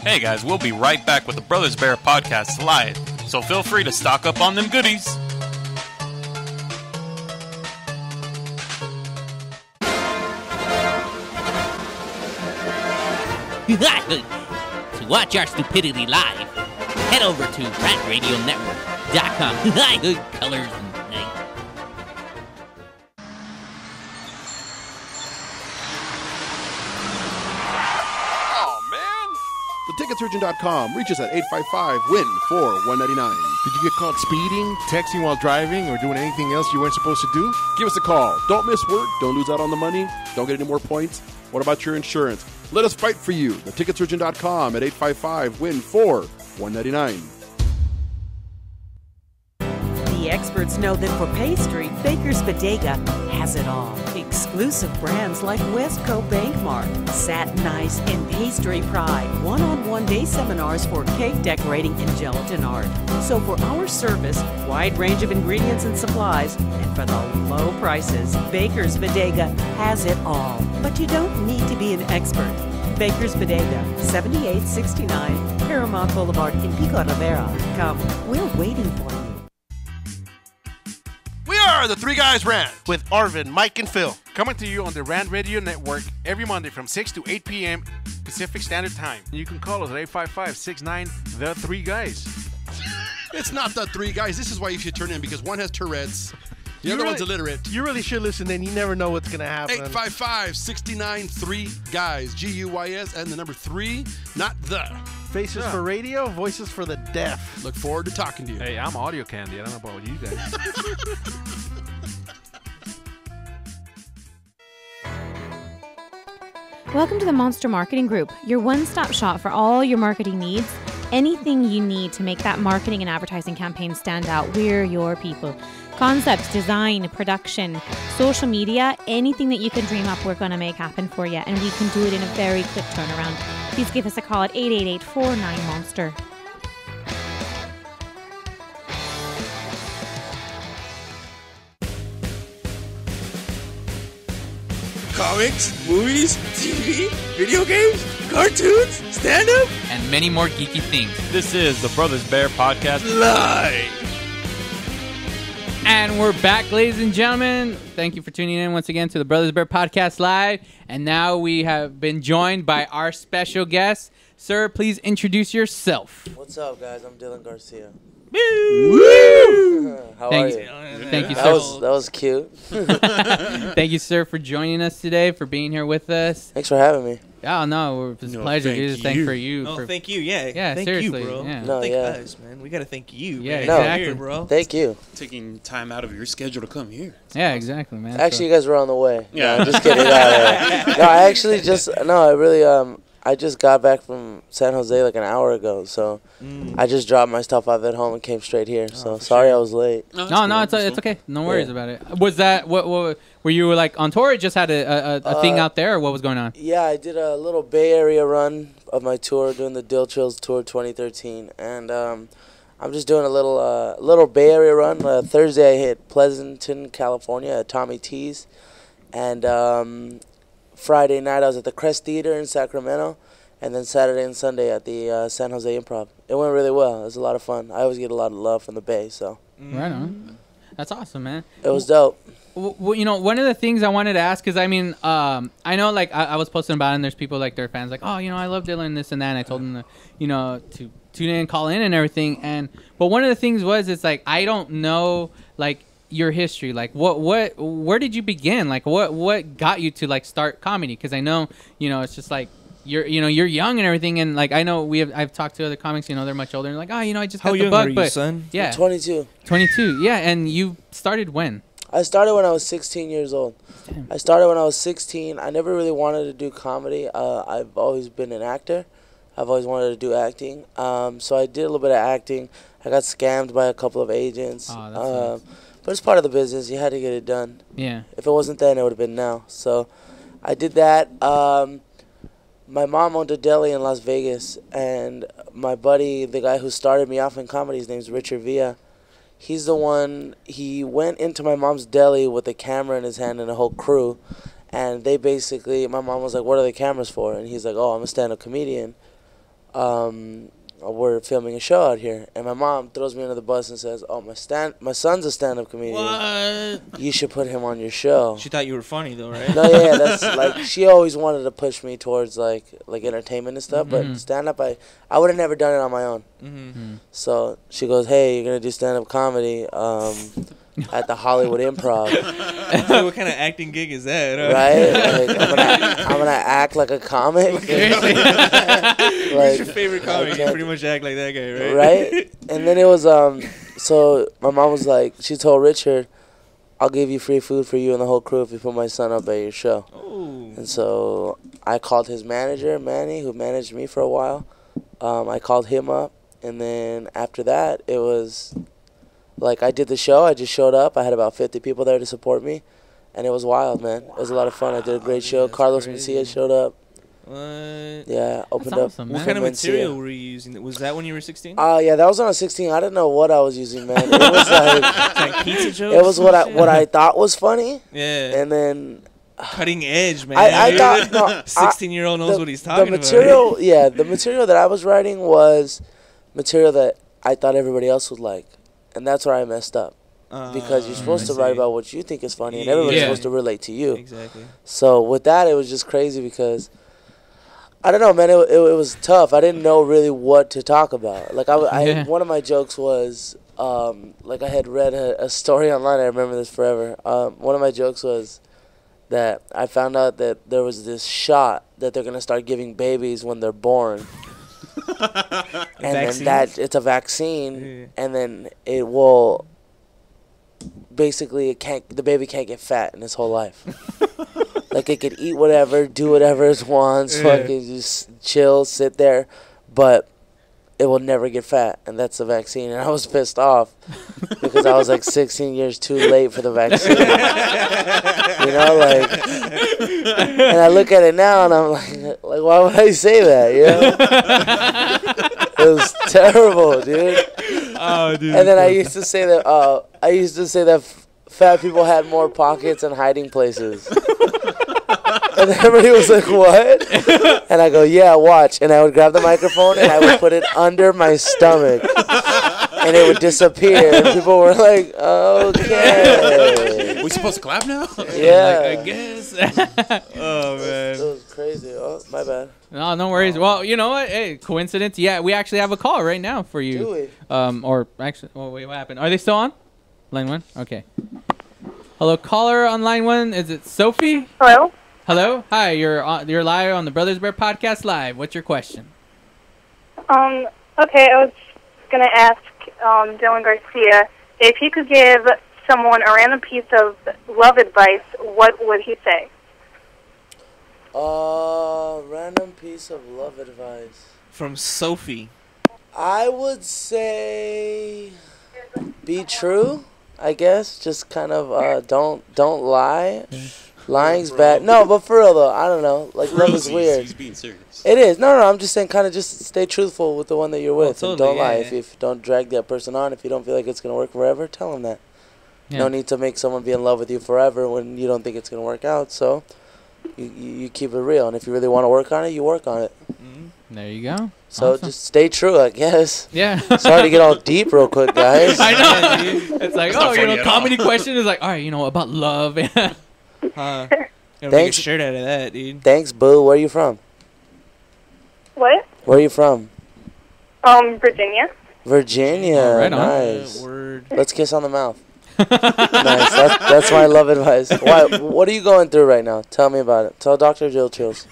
Hey guys, we'll be right back with the Brothers Bear podcast live. So feel free to stock up on them goodies. to watch our stupidity live, head over to rantradionetwork.com. Colors Theticketsurgeon.com. Reach us at 855-WIN-4-199. Did you get caught speeding, texting while driving, or doing anything else you weren't supposed to do? Give us a call. Don't miss work. Don't lose out on the money. Don't get any more points. What about your insurance? Let us fight for you. Theticketsurgeon.com at 855-WIN-4-199. The experts know that for pastry, Baker's Bodega has it all. Exclusive brands like Westco Bakemark, Satin Ice, and Pastry Pride. One-on-one day seminars for cake decorating and gelatin art. So for our service, wide range of ingredients and supplies, and for the low prices, Baker's Bodega has it all. But you don't need to be an expert. Baker's Bodega, 7869 Paramount Boulevard in Pico Rivera. Come, we're waiting for you. We are the Three Guys Rant with Arvin, Mike, and Phil. Coming to you on the Rant Radio Network every Monday from 6 to 8 p.m. Pacific Standard Time. You can call us at 855 69 The Three Guys. It's not the three guys. This is why you should turn in because one has Tourette's, the You other really- one's illiterate. You really should listen in. You never know what's going to happen. 855 69 3 guys. G U Y S and the number three, not the. Faces for radio, voices for the deaf. Look forward to talking to you. Hey, I'm audio candy. I don't know about you guys. Welcome to the Monster Marketing Group, your one stop shop for all your marketing needs. Anything you need to make that marketing and advertising campaign stand out, we're your people. Concepts, design, production, social media, anything that you can dream up, we're going to make happen for you. And we can do it in a very quick turnaround. Please give us a call at 888 49 Monster. Comics, movies, TV, video games, cartoons, stand up, and many more geeky things. This is the Brothers Bear Podcast live. And we're back, ladies and gentlemen. Thank you for tuning in once again to the Brothers Bear Podcast Live. And now we have been joined by our special guest. Sir, please introduce yourself. What's up, guys? I'm Dylan Garcia. Woo! How Thank are you. you? Thank you, that sir. Was, that was cute. Thank you, sir, for joining us today, for being here with us. Thanks for having me. Oh no, it's a No, pleasure. thank Just thank you. for you. No, for, thank you. Yeah, yeah. thank seriously, you, bro. Yeah. No, thank yeah. us, man. We gotta thank you. Yeah, man. exactly. Here, bro. Thank you. Taking time out of your schedule to come here. Yeah, exactly, man. Actually, you guys were on the way. Yeah. No, I'm just kidding. No, no, no, I actually just no. I really um. I just got back from San Jose like an hour ago, so Mm. I just dropped my stuff off at home and came straight here. So sorry I was late. no, no, it's, it's okay. No worries about it. Was that what, what? Were you like on tour? Or just had a, a, a- a thing Uh, out there, or what was going on? Yeah, I did a little Bay Area run of my tour, doing the Dill Chills Tour 2013, and um, I'm just doing a little uh, little Bay Area run. Uh, Thursday I hit Pleasanton, California, at Tommy T's, and um, Friday night I was at the Crest Theater in Sacramento, and then Saturday and Sunday at the uh, San Jose Improv. It went really well. It was a lot of fun. I always get a lot of love from the Bay, so Right on. That's awesome, man. it was dope. W- w- you know, one of the things I wanted to ask is, I mean, um, I know, like, I, I was posting about it, and there's people like their fans, like, oh, you know, I love Dylan, this and that. And I told them, to, you know, to tune in, call in, and everything. And but one of the things was, it's like I don't know, like, your history. Like, what, what, where did you begin? Like, what, what got you to like start comedy? Because I know, you know, it's just like. You're, you know, you're young and everything, and like I know we have, I've talked to other comics, you know, they're much older, and like, oh, you know, I just How got the young bug, are you, but son? yeah, I'm 22. 22, yeah, and you started when? I started when I was 16 years old. I started when I was 16. I never really wanted to do comedy. Uh, I've always been an actor. I've always wanted to do acting. Um, so I did a little bit of acting. I got scammed by a couple of agents. Oh, that's um, but it's part of the business. You had to get it done. Yeah. If it wasn't then, it would have been now. So I did that. Um, my mom owned a deli in Las Vegas, and my buddy, the guy who started me off in comedy, his name's Richard Villa. He's the one. He went into my mom's deli with a camera in his hand and a whole crew, and they basically. My mom was like, "What are the cameras for?" And he's like, "Oh, I'm a stand-up comedian. Um, we're filming a show out here." And my mom throws me under the bus and says, "Oh, my stand, my son's a stand-up comedian. What? You should put him on your show." She thought you were funny though, right? no, yeah, that's like she always wanted to push me towards like like entertainment and stuff. Mhm. But stand up, I I would have never done it on my own. Mhm. So she goes, "Hey, you're gonna do stand up comedy um, at the Hollywood Improv, So what kind of acting gig is that? huh? right? Like, I'm gonna I'm gonna act like a comic. Who's your favorite comic? You pretty much act like that guy, right? right? And then it was um, so my mom was like, she told Richard, "I'll give you free food for you and the whole crew if you put my son up at your show." Oh. And so I called his manager, Manny, who managed me for a while. Um, I called him up, and then after that, it was like I did the show. I just showed up. I had about 50 people there to support me, and it was wild, man. It was a lot of fun. I did a great show. Carlos Mencia showed up. What? Yeah, opened That's up. awesome, What kind of material Mencia. were you using? Was that when you were 16? Uh, yeah, that was on a 16. I didn't know what I was using, man. It was like, like pizza jokes. it was what I what I thought was funny, Yeah. and then Cutting edge, man. I, I thought no, 16 year old knows the- what he's talking about. the about. material, yeah, the material that I was writing was material that I thought everybody else would like, and that's where I messed up. because you're supposed I to write about what you think is funny, and everybody's Yeah. supposed to relate to you. Exactly. So with that, it was just crazy because I don't know, man. It, it, it was tough. I didn't know really what to talk about. Like I, Yeah. one of my jokes was um, like I had read a, a story online. I remember this forever. Um, one of my jokes was that I found out that there was this shot that they're gonna start giving babies when they're born. and then that it's a vaccine, and then it will basically it can't the baby can't get fat in his whole life. like it could eat whatever, do whatever it wants, Yeah. fucking just chill, sit there, but it will never get fat, and that's the vaccine. And I was pissed off because I was like 16 years too late for the vaccine. you know, like, and I look at it now and I'm like, like why would I say that? You know, it was terrible, dude. Oh, dude. And then I used to say that uh, I used to say that f- fat people had more pockets and hiding places. and everybody was like, "What?" And I go, "Yeah, watch." And I would grab the microphone and I would put it under my stomach, and it would disappear. And people were like, "Okay." We supposed to clap now? Yeah. I guess. oh man, It was crazy. Oh, my bad. No, no worries. Well, you know what? Hey, coincidence. Yeah, we actually have a call right now for you. Do we? Um, or actually, oh wait, what happened? Are they still on? Line one. Okay. Hello, caller on line one. Is it Sophie? Hello. Hello. Hi, you're on, you're live on the Brothers Bear podcast live. What's your question? Um, okay, I was going to ask um, Dylan Garcia if he could give someone a random piece of love advice, what would he say? Uh, random piece of love advice. From Sophie. I would say be true. I guess just kind of uh, don't don't lie. Lying's bad. No, but for real though, I don't know. Like love is He's- weird. He's being serious. It is. No, no, I'm just saying kind of just stay truthful with the one that you're oh, with and totally, don't yeah, lie. yeah. If, you, if don't drag that person on, if you don't feel like it's going to work forever, tell them that. Yeah. No need to make someone be in love with you forever when you don't think it's going to work out. So you, you, you keep it real. And if you really want to work on it, you work on it. Mm-hmm. There you go. So Awesome. just stay true, I guess. Yeah. Sorry to get all deep real quick, guys. I know. it's like, That's oh, you know, comedy question is like, all right, you know, about love. Huh. Gotta make a shirt out of that, dude. Thanks, Boo. Where are you from? What? Where are you from? Um, Virginia. Virginia. Oh, right on. nice. word. Let's kiss on the mouth. nice. That's, that's my love advice. Why? What are you going through right now? Tell me about it. Tell Dr. Jill Chills.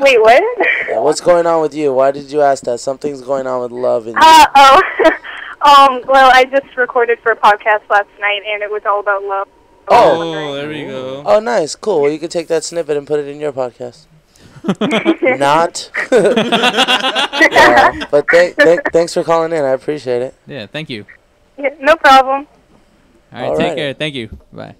Wait, what? Yeah, what's going on with you? Why did you ask that? Something's going on with love and Uh, oh. um, well, I just recorded for a podcast last night, and it was all about love. Oh. oh, there we go. Oh, nice, cool. Well, you can take that snippet and put it in your podcast. Not. Yeah, but th- th- thanks for calling in. I appreciate it. yeah, thank you. Yeah, no problem. All right, take Alrighty. care. Thank you. Bye.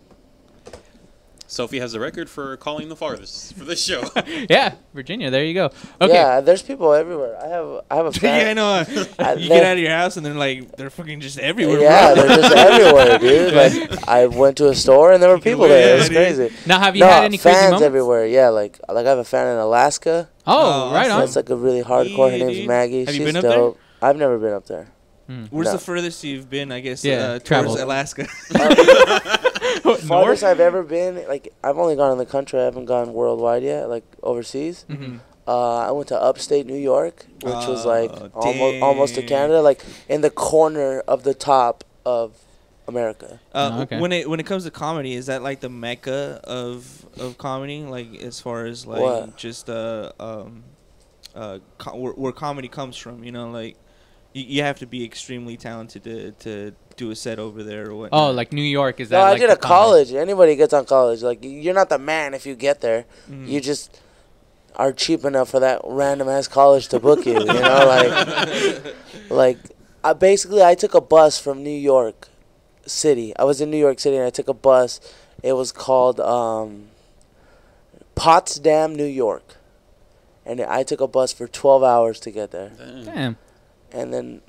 Sophie has the record for calling the farthest for this show. Yeah, Virginia. There you go. Okay. Yeah, there's people everywhere. I have I have a fan. yeah, I know. I- you get out of your house and they're like, they're fucking just everywhere. Yeah, bro. they're just everywhere, dude. Like I went to a store and there were people there. It was crazy. Now, have you no, had any crazy fans moments? everywhere? Yeah, like like I have a fan in Alaska. Oh, right on. That's like a really hardcore. Her name's dude. Maggie. Have She's you been up there? dope. I've never been up there. Where's No. the furthest you've been? I guess. Yeah, uh, towards. Alaska. Farthest I've ever been, like I've only gone in the country. I haven't gone worldwide yet, like overseas. Mhm. Uh, I went to upstate New York, which was like Oh, almost almost to. Canada, like in the corner of the top of America. Uh, Oh, okay. When it when it comes to comedy, is that like the mecca of of comedy? Like as far as like What? just uh um uh co- where, where comedy comes from? You know, like you, you have to be extremely talented to to do a set over there or whatnot. Oh, like New York is that? No, I did a college. Anybody gets on college, like you're not the man if you get there. Mhm. You just are cheap enough for that random ass college to book you. You know, like like I basically I took a bus from New York City. I was in New York City and I took a bus. It was called um, Potsdam, New York, and I took a bus for 12 hours to get there. Damn. And then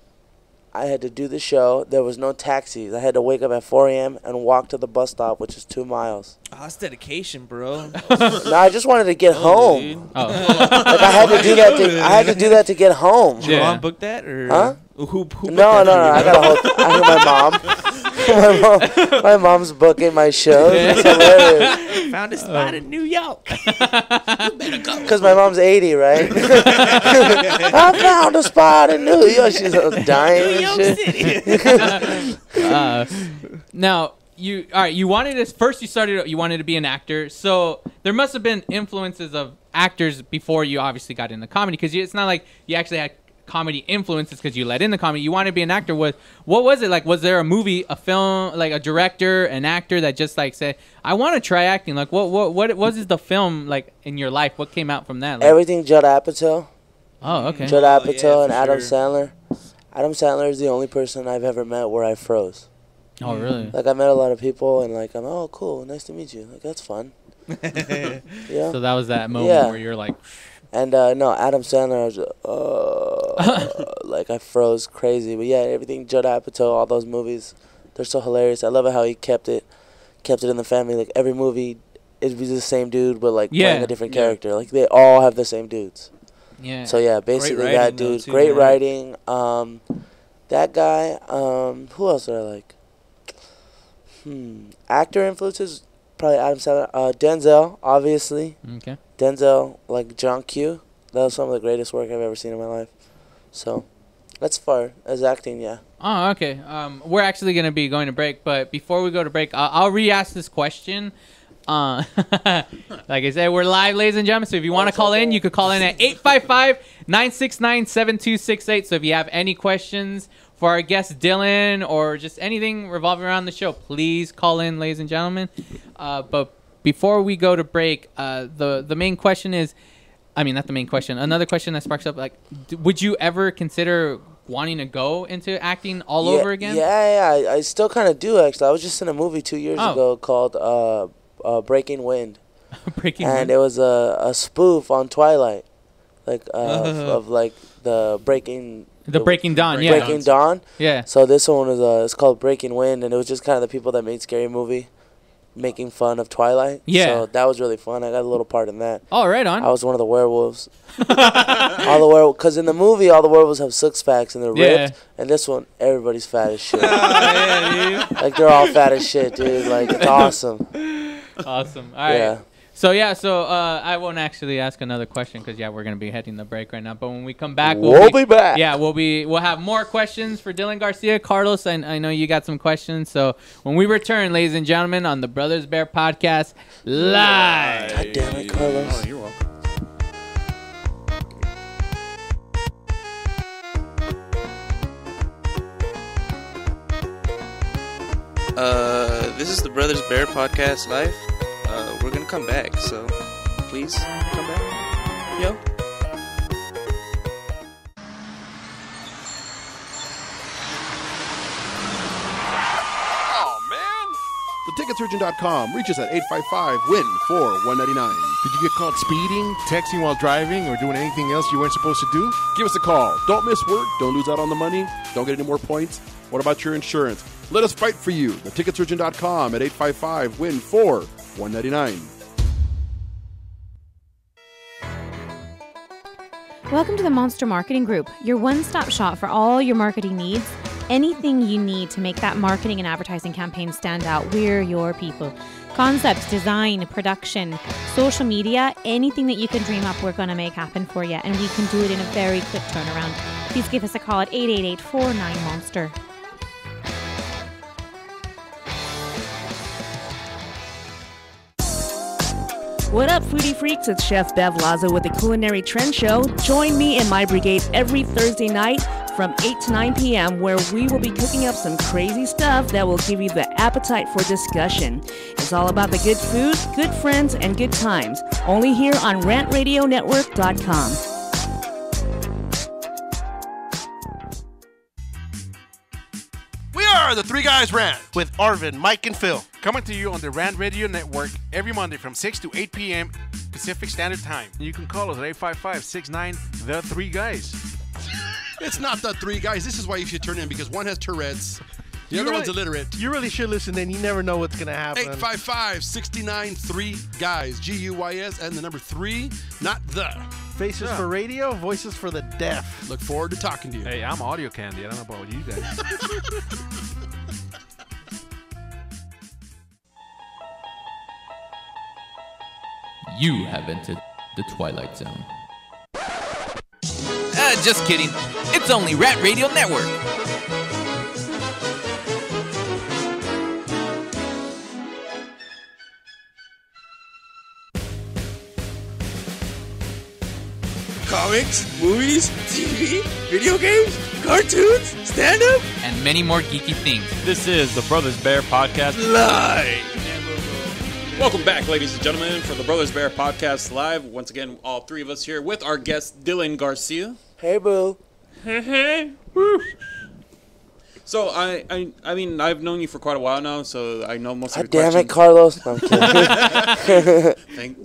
I had to do the show. There was no taxis. I had to wake up at 4 a.m. and walk to the bus stop, which is two miles. Oh, that's dedication, bro. no, I just wanted to get home. Oh. like I had to do that. To, I had to do that to get home. Did your mom book that, or Huh? who? who booked No, that no, for no. I got a whole. I hear my mom. my mom. My mom's booking my shows. It's hilarious. Found a spot in New York. Because my mom's 80, right? I found a spot in New York. She's uh, dying New and shit. uh, now you all right you wanted to first you started you wanted to be an actor so there must have been influences of actors before you obviously got into comedy because it's not like you actually had comedy influences because you let in the comedy you wanted to be an actor was what was it like was there a movie a film like a director an actor that just like said i want to try acting like what what what was the film like in your life what came out from that like, Everything Judd Apatow. oh okay Judd Oh, Apatow and Adam sure. Sandler. Adam Sandler is the only person I've ever met where I froze. oh really Like I met a lot of people and like I'm oh cool nice to meet you like that's fun. yeah. so that was that moment Yeah. where you're like And uh, no, Adam Sandler, I was uh, like I froze crazy. But yeah, everything Judd Apatow, all those movies, they're so hilarious. I love it how he kept it, kept it in the family. Like every movie, it was the same dude, but like playing Yeah. a different character. Like they all have the same dudes. yeah So yeah, basically writing, that though, dude, too, great man. writing. Um, that guy. Um, who else did I like? Hmm, actor influences probably Adam Sandler. Uh, Denzel, obviously. okay Denzel, like John Q. That was some of the greatest work I've ever seen in my life. So, that's far as acting, yeah. Oh, okay. Um, we're actually gonna be going to break, but before we go to break, I'll, I'll re-ask this question. Uh, like I said, we're live, ladies and gentlemen. So if you want to call in, you could call in at 855-969-7268. So if you have any questions for our guest Dylan or just anything revolving around the show, please call in, ladies and gentlemen. Uh, but before we go to break, uh, the the main question is, I mean, not the main question. Another question that sparks up, like, d- would you ever consider wanting to go into acting all yeah, over again? Yeah, yeah, I, I still kind of do, actually. I was just in a movie two years Oh. ago called uh, uh, Breaking Wind. Breaking and Wind. it was a, a spoof on Twilight. Like, uh, of, of, like, the Breaking... The Breaking Dawn, yeah. Breaking Dawn. Yeah. So this one is uh, it's called Breaking Wind, and it was just kind of the people that made Scary Movie, making fun of Twilight. Yeah. So that was really fun. I got a little part in that. Oh, right on. I was one of the werewolves. all the werewolves, because in the movie, all the werewolves have six packs and they're Yeah. ripped, and this one, everybody's fat as shit. Like they're all fat as shit, dude. Like it's awesome. awesome. All right. Yeah. So yeah, so uh, I won't actually ask another question because yeah, we're gonna be heading the break right now. But when we come back, We'll be back. Yeah, we'll be we'll have more questions for Dylan Garcia, Carlos. I, I know you got some questions. So when we return, ladies and gentlemen, on the Brothers Bear podcast live. God damn it, Carlos. Oh, you're welcome. Uh, this is the Brothers Bear podcast live. Uh, we're gonna come back, so please come back. Yo. Oh, man. TheTicketSurgeon.com. Reach us at 855-WIN-4-199. Did you get caught speeding, texting while driving, or doing anything else you weren't supposed to do? Give us a call. Don't miss work. Don't lose out on the money. Don't get any more points. What about your insurance? Let us fight for you. Theticketsurgeon.com at 855-WIN-4-199. Welcome to the Monster Marketing Group, your one stop shop for all your marketing needs. Anything you need to make that marketing and advertising campaign stand out, we're your people. Concepts, design, production, social media, anything that you can dream up, we're going to make happen for you. And we can do it in a very quick turnaround. Please give us a call at 888 49 Monster. What up, foodie freaks? It's Chef Bev Laza with the Culinary Trend Show. Join me and my brigade every Thursday night from 8 to 9 p.m., where we will be cooking up some crazy stuff that will give you the appetite for discussion. It's all about the good food, good friends, and good times. Only here on RantRadioNetwork.com. We are the Three Guys Rant with Arvin, Mike, and Phil. Coming to you on the Rant Radio Network every Monday from 6 to 8 p.m. Pacific Standard Time. You can call us at 855 69 The Three Guys. It's not the three guys. This is why you should turn in because one has Tourette's, the You other really- one's illiterate. You really should listen then. You never know what's gonna happen. 855 69 3 guys. G U Y S and the number three, not the. Faces for radio, voices for the deaf. Look forward to talking to you. Hey, I'm audio candy. I don't know about you guys. You have entered the Twilight Zone. Uh, just kidding. It's only Rant Radio Network. Comics, movies, TV, video games, cartoons, stand up, and many more geeky things. This is the Brothers Bear Podcast live. Welcome back, ladies and gentlemen, for the Brothers Bear Podcast Live. Once again, all three of us here with our guest, Dylan Garcia. Hey, boo. Hey, hey. So I, I, I mean, I've known you for quite a while now, so I know most of God your damn it. Carlos. No, I'm kidding. Thank,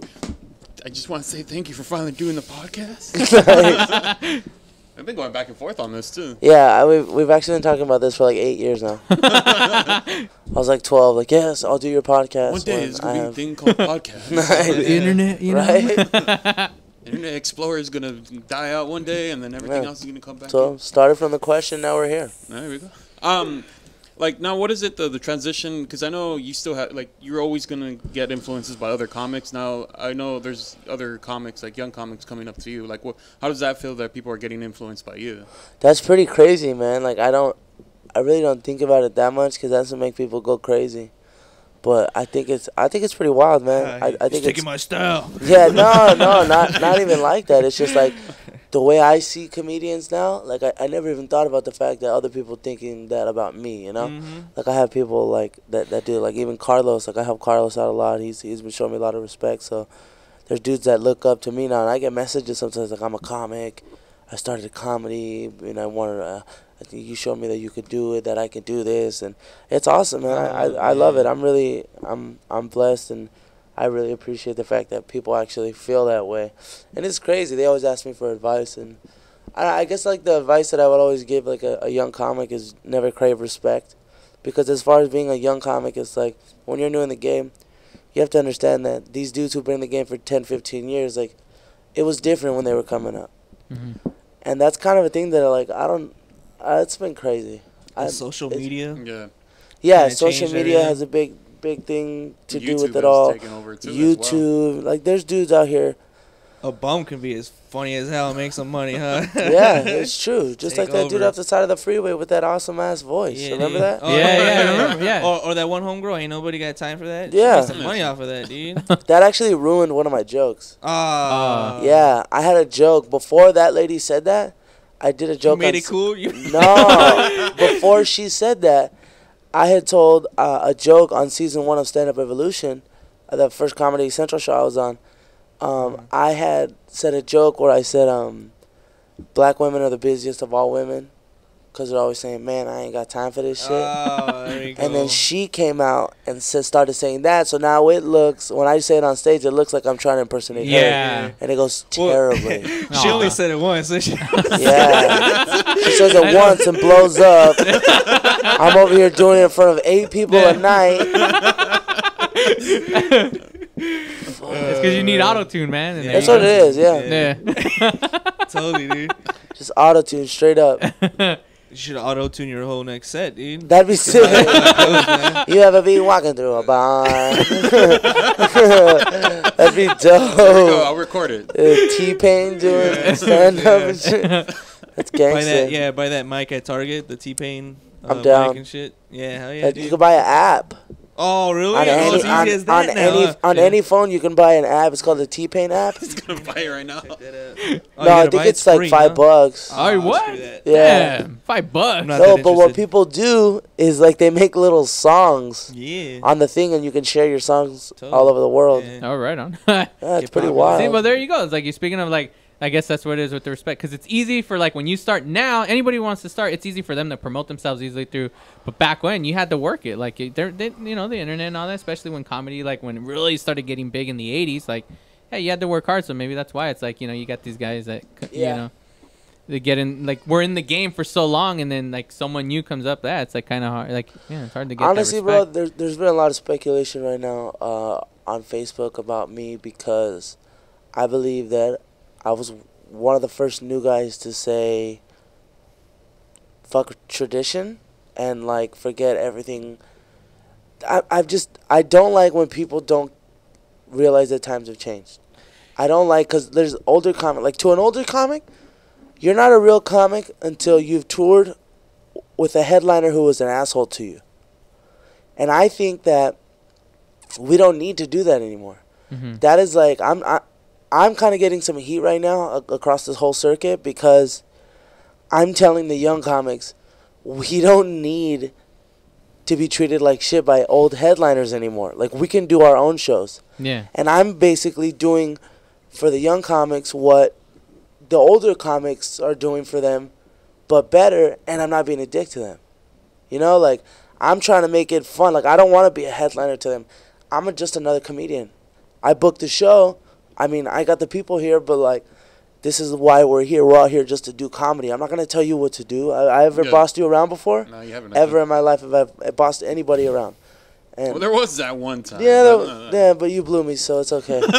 I just want to say thank you for finally doing the podcast. I've been going back and forth on this too. Yeah, I, we've, we've actually been talking about this for like eight years now. I was like 12, like, yes, I'll do your podcast. One day when there's gonna I be a have- thing called podcast. The internet, you know? right? Internet Explorer is gonna die out one day, and then everything Yeah. else is gonna come back. So, started from the question, now we're here. There we go. Um, like now, what is it the the transition? Because I know you still have like you're always gonna get influences by other comics. Now I know there's other comics like young comics coming up to you. Like, what? How does that feel that people are getting influenced by you? That's pretty crazy, man. Like, I don't, I really don't think about it that much because that's what make people go crazy. But I think it's, I think it's pretty wild, man. I, I think he's taking it's, my style. Yeah, no, no, not, not even like that. It's just like the way I see comedians now. Like, I, I never even thought about the fact that other people thinking that about me. You know, Mhm. like I have people like that that do like even Carlos. Like I help Carlos out a lot. He's he's been showing me a lot of respect. So there's dudes that look up to me now, and I get messages sometimes like I'm a comic. I started a comedy, and I wanted. Uh, I think you showed me that you could do it, that I could do this, and it's awesome, man. I, I, I love it. I'm really, I'm, I'm blessed, and I really appreciate the fact that people actually feel that way. And it's crazy. They always ask me for advice, and I, I guess like the advice that I would always give like a, a young comic is never crave respect, because as far as being a young comic, it's like when you're new in the game, you have to understand that these dudes who've been in the game for 10, 15 years, like it was different when they were coming up, and that's kind of a thing that like I don't. Uh, it's been crazy. I- social media. Yeah. Yeah, social media everything. has a big, big thing to do with it all. taken over too as well. YouTube, like there's dudes out here. A bum can be as funny as hell and make some money, huh? yeah, it's true. Just Take like that dude off the side of the freeway with that awesome ass voice. Yeah, Remember dude. that? Oh, Or, or that one homegirl. Ain't nobody got time for that. She Yeah. made some money off of that, dude. that actually ruined one of my jokes. Ah. yeah, I had a joke before that lady said that. I did a joke. made on it cool? You- no, before she said that, I had told uh, a joke on season one of Stand Up Revolution, uh, the first Comedy Central show I was on. Um, I had said a joke where I said, um, "Black women are the busiest of all women," because they're always saying, "Man, I ain't got time for this shit." Oh, there you and then she came out and said, started saying that. So now it looks, when I say it on stage, it looks like I'm trying to impersonate Yeah. her. And it goes terribly. she only said it once. She Yeah. she says it once and blows up. I'm over here doing it in front of eight people a night. It's because you need auto tune, man. and there That's what go. it is, yeah. Yeah. totally, dude. Just auto tune straight up. You should auto tune your whole next set, dude. That'd be sick. That's how it goes, man. you ever be walking through a bar? That'd be dope. There you go, I'll record it. Uh, T Pain doing stand up and shit. That's Buy gangster. that, yeah, buy that mic at Target, the T Pain. Uh, I'm down. Mic and shit. Yeah, hell yeah, dude. you can buy an app. Oh, really? On Oh, any, it's easy on, as that on now, any huh? on Yeah. any phone, you can buy an app. It's called the T Pain app. gonna buy it right now. Oh, no, you I think buy it it's like free, five huh? bucks. Oh, what? Yeah. Damn, five bucks. No, that but what people do is like they make little songs Yeah. on the thing, and you can share your songs all over the world. Yeah. Oh, right on. Yeah, it's pretty popular. wild. See, well, there you go. It's like you're speaking of like. I guess that's what it is with the respect, because it's easy for like when you start now. Anybody who wants to start, it's easy for them to promote themselves easily through. But back when you had to work it, like they're, they, you know, the internet and all that. Especially when comedy, like when it really started getting big in the '80s, like, yeah, you had to work hard. So maybe that's why it's like you know you got these guys that Yeah. you know they get in like we're in the game for so long, and then like someone new comes up. That it's like kind of hard. Like yeah, it's hard to get. Honestly, bro, there's there's been a lot of speculation right now uh, on Facebook about me because I believe that I was one of the first new guys to say fuck tradition and like forget everything. I I've just I don't like when people don't realize that times have changed. I don't like because there's older comic like to an older comic, you're not a real comic until you've toured with a headliner who was an asshole to you. And I think that we don't need to do that anymore. Mhm. That is like I'm I, I'm kind of getting some heat right now a- across this whole circuit because I'm telling the young comics we don't need to be treated like shit by old headliners anymore. Like we can do our own shows. Yeah. And I'm basically doing for the young comics what the older comics are doing for them, but better, and I'm not being a dick to them. You know, like I'm trying to make it fun. Like I don't want to be a headliner to them. I'm a, just another comedian. I booked the show. I mean, I got the people here, but like, this is why we're here. We're out here just to do comedy. I'm not gonna tell you what to do. I, I ever Yeah. bossed you around before? No, you haven't, Ever in my life have I bossed anybody around? And Well, there was that one time. yeah, but, that- uh, yeah, but you blew me, so it's okay.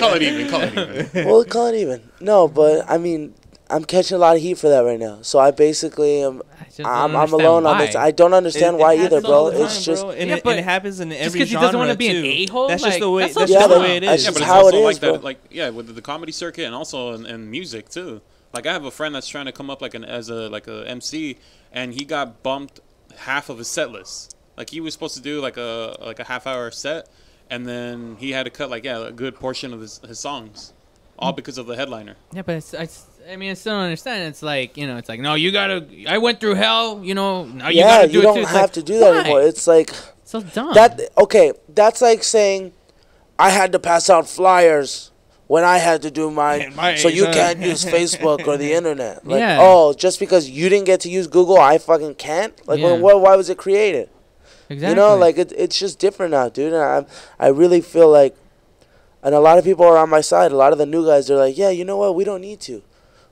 Call it even, call it even. well, call it even. No, but I mean, I'm catching a lot of heat for that right now. So I basically am. don't I'm, I'm understand alone on this. I don't understand It- it why either, bro. all the It's just bro. And, Yeah, it, but and it happens in just every 'cause he doesn't genre wanna be an too. a-hole, That's just the way. that's That's dumb. just the way it Yeah, that's is. Yeah, but just it's how it also is, like bro. that, like yeah, with the comedy circuit and also in, in music too. Like I have a friend that's trying to come up like an as a like a MC, and he got bumped half of his set list. Like he was supposed to do like a like a half hour set, and then he had to cut like yeah a good portion of his, his songs, all Mm. because of the headliner. Yeah, but it's, I, I mean, I still don't understand. It's like you know, it's like no, you gotta. I went through hell. You know, now you yeah, gotta do you it don't too. It's have like, to do that why? anymore. It's like so dumb. that. Okay, that's like saying I had to pass out flyers when I had to do mine, my so age, you huh? can't use Facebook or the internet. Like, Yeah. oh, just because you didn't get to use Google, I fucking can't. Like, Yeah. well, why was it created? exactly. You know, like it, it's just different now, dude. And I, I really feel like, and a lot of people are on my side. A lot of the new guys, they're like, yeah, you know what? We don't need to.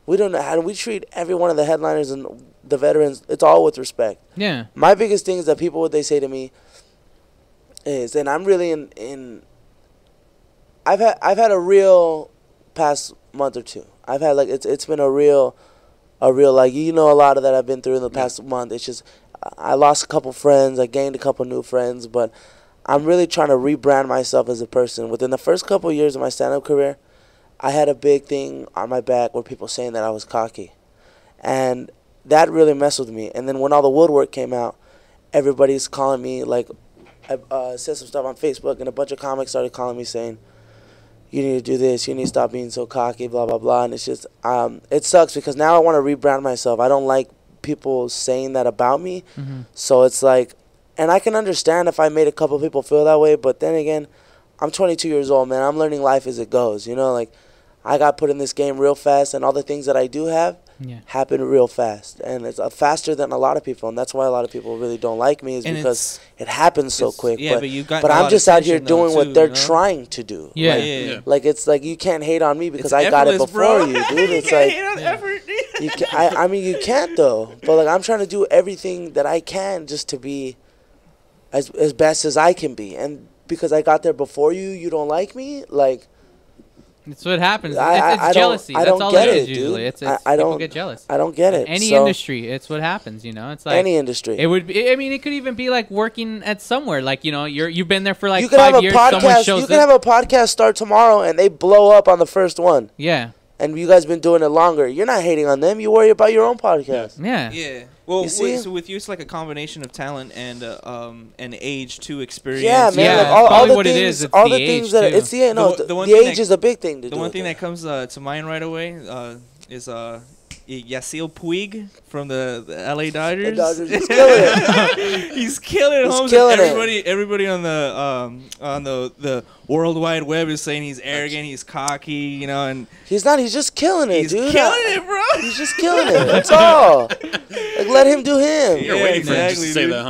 We don't know how. We treat every one of the headliners and the veterans. It's all with respect. yeah, My biggest thing is that people what they say to me is, and I'm really in in. I've had I've had a real past month or two. I've had like it's it's been a real, a real like you know a lot of that I've been through in the past month. It's just I I lost a couple friends, I gained a couple new friends, but I'm really trying to rebrand myself as a person. Within the first couple of years of my stand-up career, I had a big thing on my back where people saying that I was cocky, and that really messed with me. And then when all the woodwork came out, everybody's calling me like, I uh, said some stuff on Facebook, and a bunch of comics started calling me saying, "You need to do this. You need to stop being so cocky." Blah blah blah. And it's just, um, it sucks because now I want to rebrand myself. I don't like people saying that about me. Mhm. So it's like, and I can understand if I made a couple people feel that way, but then again, I'm 22 years old, man. I'm learning life as it goes. You know, like I got put in this game real fast, and all the things that I do have Yeah. happen real fast, and it's uh, faster than a lot of people, and that's why a lot of people really don't like me is And because it happens so quick. yeah, but, but you've gotten but a I'm just out here attention, though, doing too, what they're you know? trying to do. Yeah. like, Yeah, yeah. like it's like you can't hate on me because It's I got it before bro. you, dude. You It's can't like hate on effort. you can, I, I mean, you can't though. But like, I'm trying to do everything that I can just to be as as best as I can be. And because I got there before you, you don't like me. Like, It's what happens. I- it's I- it's I don't- jealousy. I That's all get it is it, dude. usually. It's, I- it's I don't- get jealous. I don't get it, Any so- industry, it's what happens. You know, it's like Any industry. It would. Be, I mean, it could even be like working at somewhere. Like you know, you're you've been there for like you five have a years. Podcast. You can have a podcast start tomorrow, and they blow up on the first one. yeah. And you guys been doing it longer. You're not hating on them. You worry about your own podcast. Yeah. Yeah. Well, You with, see? so with you, it's like a combination of talent and uh, um and age to experience. Yeah, man. Yeah, like all, all the what things, is, it's all the the things age, that too. it's yeah, no, one- the, the, one thing age that- is a big thing to The do. one thing that. that comes uh, to mind right away uh, is uh, Y- Yasiel Puig from the, the LA Dodgers. Dodgers, he's killing it. he's killing it. He's Holmes, killing and it. everybody, everybody on the um on the the World Wide Web is saying he's arrogant, he's cocky, you know, and He's not. He's just killing it, dude. he's dude. killing it, bro. He's just killing it. That's all. Like let him do him, You're Yeah, waiting for him just to exactly, say that,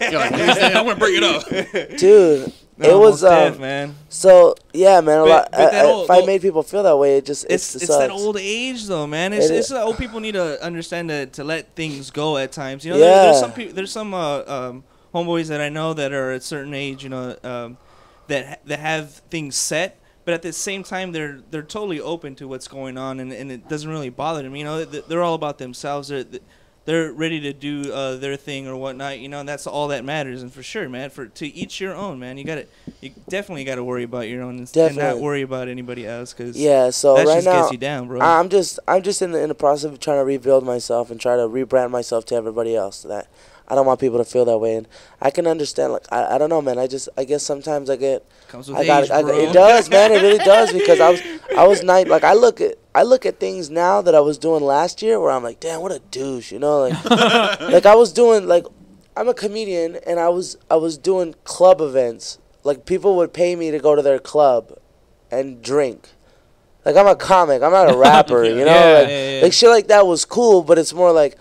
huh? You're like, I'm gonna bring it up. dude. It was um, man. So yeah, man. A But- lot. but I- old- if I made people feel that way, it just It's it it's that old age though, man. It's It it's that old people need to understand to, to let things go at times. You know, there, there's some people, there's some uh, um, homeboys that I know that are at a certain age, you know, um, that ha- that have things set, but at the same time they're they're totally open to what's going on, and, and it doesn't really bother them. You know, they're all about themselves. They're they're ready to do uh, their thing or whatnot. You know, and that's all that matters. And for sure, man, for to each your own, man. You got to you definitely got to worry about your own and, and not worry about anybody else because Yeah, so that right just now gets you down, bro. I'm just I'm just in the in the process of trying to rebuild myself and try to rebrand myself to everybody else. That I don't want people to feel that way, and I can understand. Like I, I don't know, man. I just I guess sometimes I get Comes with I got age, I, bro. it does, man. It really does because I was I was night like I look at I look at things now that I was doing last year where I'm like, damn, what a douche, you know, like like I was doing like I'm a comedian and I was I was doing club events. Like people would pay me to go to their club and drink. Like I'm a comic, I'm not a rapper, you know. Yeah, like, yeah, yeah. like shit like that was cool, but it's more like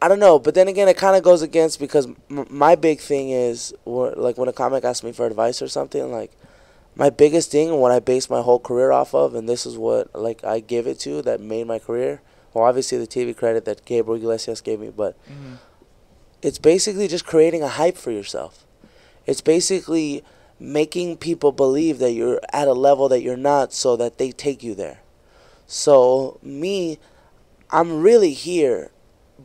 I don't know. But then again, it kind of goes against because m- my big thing is like when a comic asks me for advice or something, like my biggest thing and what I base my whole career off of, and this is what like I give it to that made my career. Well, obviously the TV credit that Gabriel Iglesias gave me, but mm-hmm. it's basically just creating a hype for yourself. It's basically making people believe that you're at a level that you're not so that they take you there. So, me, I'm really here,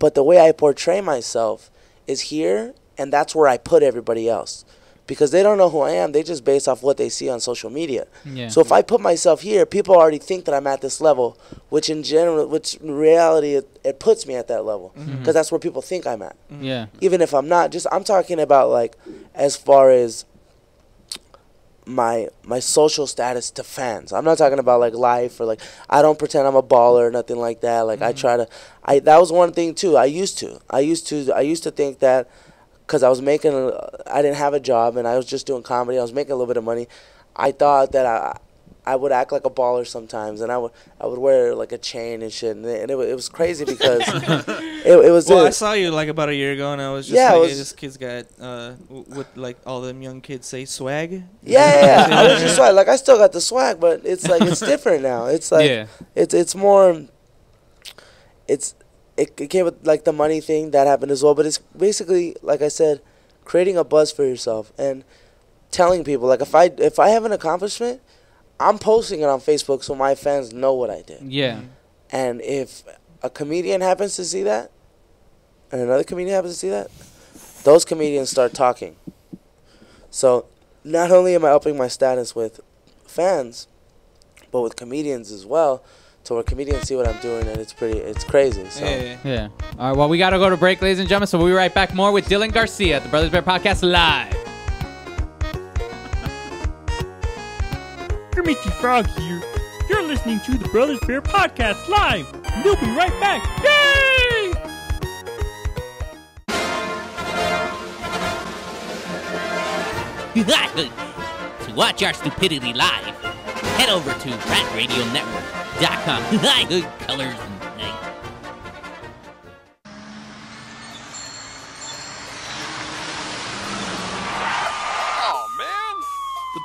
but the way I portray myself is here, and that's where I put everybody else. Because they don't know who I am, they just base off what they see on social media. Yeah. So if I put myself here, people already think that I'm at this level, which in general, which in reality, it, it puts me at that level because Mhm. that's where people think I'm at Yeah. even if I'm not. Just I'm talking about like as far as my my social status to fans. I'm not talking about like life or like I don't pretend I'm a baller or nothing like that. Like I mm-hmm. try to I that was one thing too. I used to. I used to I used to think that cuz I was making a, I didn't have a job and I was just doing comedy. I was making a little bit of money. I thought that I I would act like a baller sometimes, and I would I would wear like a chain and shit, and it, and it, it was crazy because it, it was Well, I saw you like about a year ago, and I was just Yeah, it like, was- this kid's got uh, w- what like all them young kids say swag. Yeah, yeah, yeah. I was just swag. Like I still got the swag, but it's like it's different now. It's like Yeah. it's it's more. It's it, it came with like the money thing that happened as well, but it's basically like I said, creating a buzz for yourself and telling people like if I if I have an accomplishment, I'm posting it on Facebook so my fans know what I did. Yeah. And if a comedian happens to see that, and another comedian happens to see that, those comedians start talking. So not only am I upping my status with fans, but with comedians as well, to where comedians see what I'm doing and it's pretty, it's crazy. So. Yeah. All right. Well, we got to go to break, ladies and gentlemen. So we'll be right back more with Dylan Garcia at the Brothers Bear Podcast live. Kermit Frog here. You're listening to the Brothers Bear Podcast live. They'll be right back. Yay! to watch our stupidity live, head over to rantradionetwork.com. Good colors and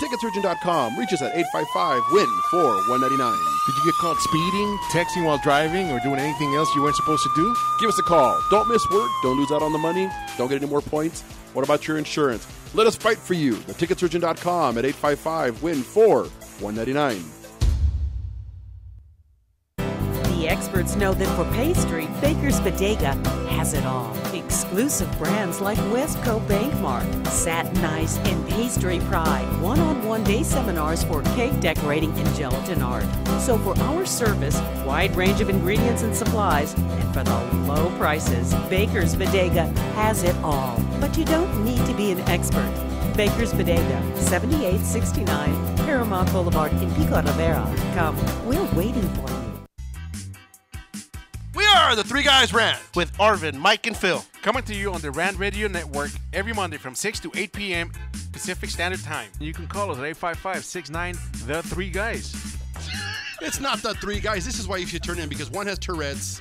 Theticketsurgeon.com. Reach us at 855-WIN-4-199. Did you get caught speeding, texting while driving, or doing anything else you weren't supposed to do? Give us a call. Don't miss work. Don't lose out on the money. Don't get any more points. What about your insurance? Let us fight for you. Theticketsurgeon.com at 855-WIN-4-199. Experts know that for pastry, Baker's Bodega has it all. Exclusive brands like Westco Bakemark, Satin Ice, and Pastry Pride. One-on-one day seminars for cake decorating and gelatin art. So for our service, wide range of ingredients and supplies, and for the low prices, Baker's Bodega has it all. But you don't need to be an expert. Baker's Bodega, 7869 Paramount Boulevard in Pico Rivera. Come, we're waiting for you. We are the Three Guys Rant with Arvin, Mike, and Phil. Coming to you on the Rant Radio Network every Monday from 6 to 8 p.m. Pacific Standard Time. You can call us at 855 69 The Three Guys. It's not the three guys. This is why you should turn in because one has Tourette's,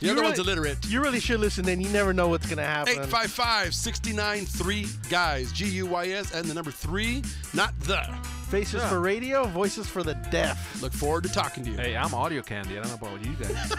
The other one's illiterate. You really should listen in. You never know what's going to happen. 855 69 3 guys. G U Y S and the number three, not the. Faces for radio, voices for the deaf. Look forward to talking to you. Hey, I'm audio candy. I don't know about you guys.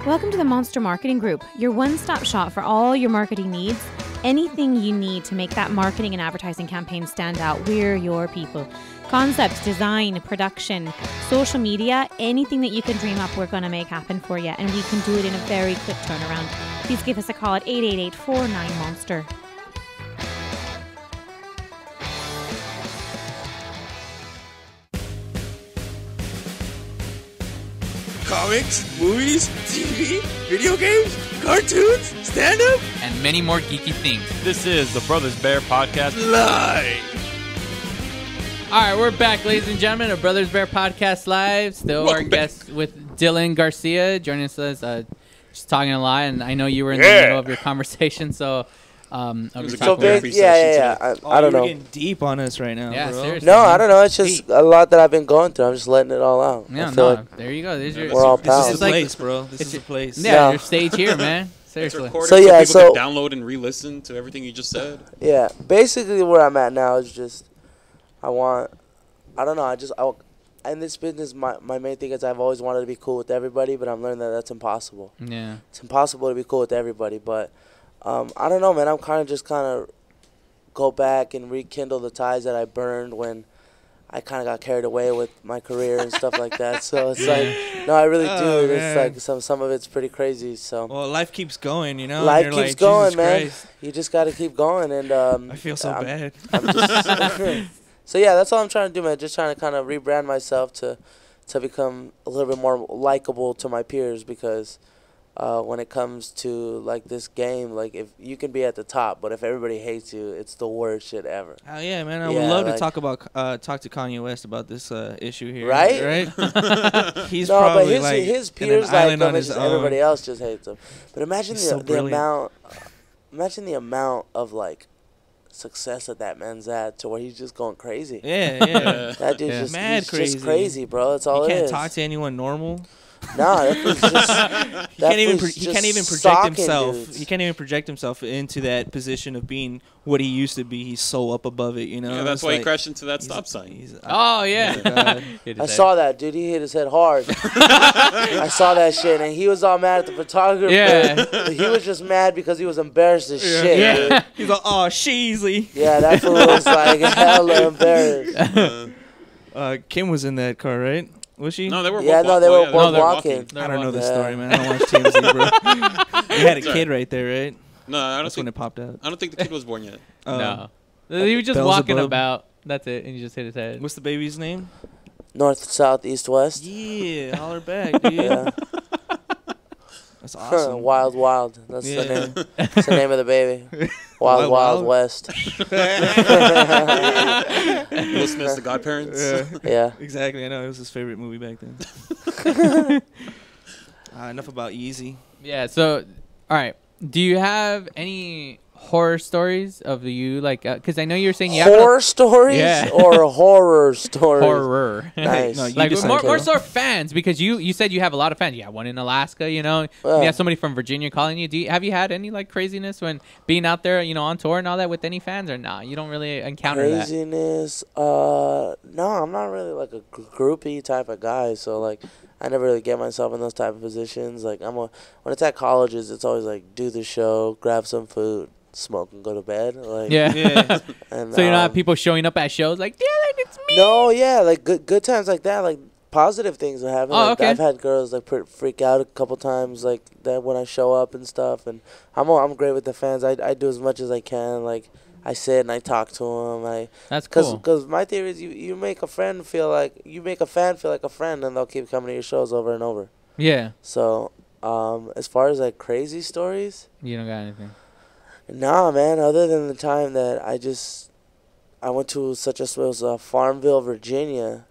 Welcome to the Monster Marketing Group, your one stop shop for all your marketing needs. Anything you need to make that marketing and advertising campaign stand out, we're your people. Concept, design, production, social media, anything that you can dream up, we're going to make happen for you. And we can do it in a very quick turnaround. Please give us a call at 888 49 Monster. Comics, movies, TV, video games, cartoons, stand up, and many more geeky things. This is the Brothers Bear Podcast live. All right, we're back, ladies and gentlemen, of Brothers Bear Podcast Live. Still our guest with Dylan Garcia joining us, uh, just talking a lot. And I know you were in the middle of your conversation, so um, I'll be So talking big, with- yeah, yeah, yeah. I, Oh, I don't you're know. getting deep on us right now, Yeah, bro. seriously. No, I don't know. It's just a lot that I've been going through. I'm just letting it all out. Yeah, no, like there you go. There's your, we're all this pals. is the place, bro. This it's is the your- place. Yeah, Yeah. your stage here, man. It's Seriously. recorded So, so, yeah, people so- can download and re-listen to everything you just said. Yeah, basically where I'm at now is just I want I don't know, I just I, in this business my my main thing is I've always wanted to be cool with everybody, but I'm learning that that's impossible. Yeah. It's impossible to be cool with everybody, but um I don't know, man. I'm kind of just kind of go back and rekindle the ties that I burned when I kind of got carried away with my career and stuff like that. So it's like, no, I really do. Oh, it's like some some of it's pretty crazy. So Well, life keeps going, you know. life keeps like, going, Jesus man. Christ. You just got to keep going, and um, I feel so I'm- bad. I'm just- so yeah, that's all I'm trying to do, man. Just trying to kind of rebrand myself to to become a little bit more likable to my peers because uh, when it comes to like this game, like if you can be at the top, but if everybody hates you, it's the worst shit ever. Hell yeah, man! I Yeah, would love like- to talk about uh, talk to Kanye West about this uh, issue here. Right? Right. He's no, probably but his, like his in an peers like him, on it's his just everybody else just hates him. But imagine He's the, so the amount, imagine the amount of like success that that man's at to where he's just going crazy. Yeah, yeah. that dude's Yeah. just Mad he's crazy. just crazy, bro. That's all he it can't is. talk to anyone normal. Nah, that fool's just- he can't even pro- he can't even project himself. dudes. He can't even project himself into that position of being what he used to be. He's so up above it, you know. Yeah, that's It's why he crashed into that stop sign. he's- Oh, yeah. I saw that dude. He hit his head hard. I saw that shit, and he was all mad at the photographer. Yeah. but he was just mad because he was embarrassed as shit. Yeah. dude. He's like, oh, sheezy. Yeah, that fool was like hella embarrassed. Uh, Kim was in that car, right? Was she? No, they were Yeah, both no, they oh, were yeah, both no, they're walking. I don't know the story, man. I don't watch TMZ, bro. you had a kid right there, right? No, I don't That's think when it popped out. I don't think the kid was born yet. Oh. No. He was just walking Beelzebub. about. That's it. And he just hit his head. What's the baby's name? North, south, east, west. Yeah, holler back, dude. Yeah. That's awesome. wild, wild. That's Yeah. the name. That's the name of the baby. Wild, Wild, wild, Wild? west. Will Smith's The Godparents. Yeah. Yeah. Exactly. I know it was his favorite movie back then. uh, enough about Yeezy. Yeah. So, all right. Do you have any horror stories of you like? Because I know you were saying you have Horror stories Yeah. or horror stories? horror. Nice. No, like more, more so fans because you you said you have a lot of fans. You have one in Alaska, you know. Yeah. You have somebody from Virginia calling you. Do you have you had any like craziness when being out there, you know, on tour and all that with any fans or not? You don't really encounter that. Craziness. Uh, no, I'm not really like a gr- groupie type of guy. So like, I never really get myself in those type of positions. Like I'm a when it's at colleges, it's always like do the show, grab some food, smoke, and go to bed. Like Yeah. Yeah. And, So you don't have um, people showing up at shows like, yeah, like it's me. No, yeah, like good good times like that, like positive things will happen. Oh, like, okay. I've had girls like pr- freak out a couple times, like that when I show up and stuff. And I'm all, I'm great with the fans. I I do as much as I can. Like I sit and I talk to him. I That's cause, cool. 'cause my theory is you you make a friend feel like you make a fan feel like a friend, and they'll keep coming to your shows over and over. Yeah. So um, as far as like crazy stories, You don't got anything. Nah, man. Other than the time that I just, I went to such a it was uh, Farmville, Virginia,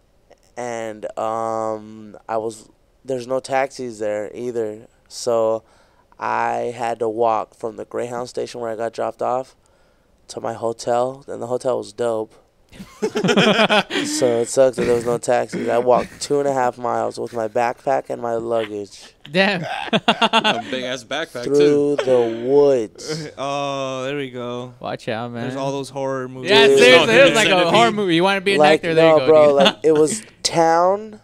and um, I was there's no taxis there either, so I had to walk from the Greyhound station where I got dropped off to my hotel, and the hotel was dope. so it sucks that there was no taxis. I walked two and a half miles with my backpack and my luggage Damn. a big ass backpack through too. the woods. Oh, there we go. Watch out, man. There's all those horror movies. Yeah, Dude. seriously, it was like a horror movie. You want to be an like actor? There no, you go, bro. dude. Like it was town.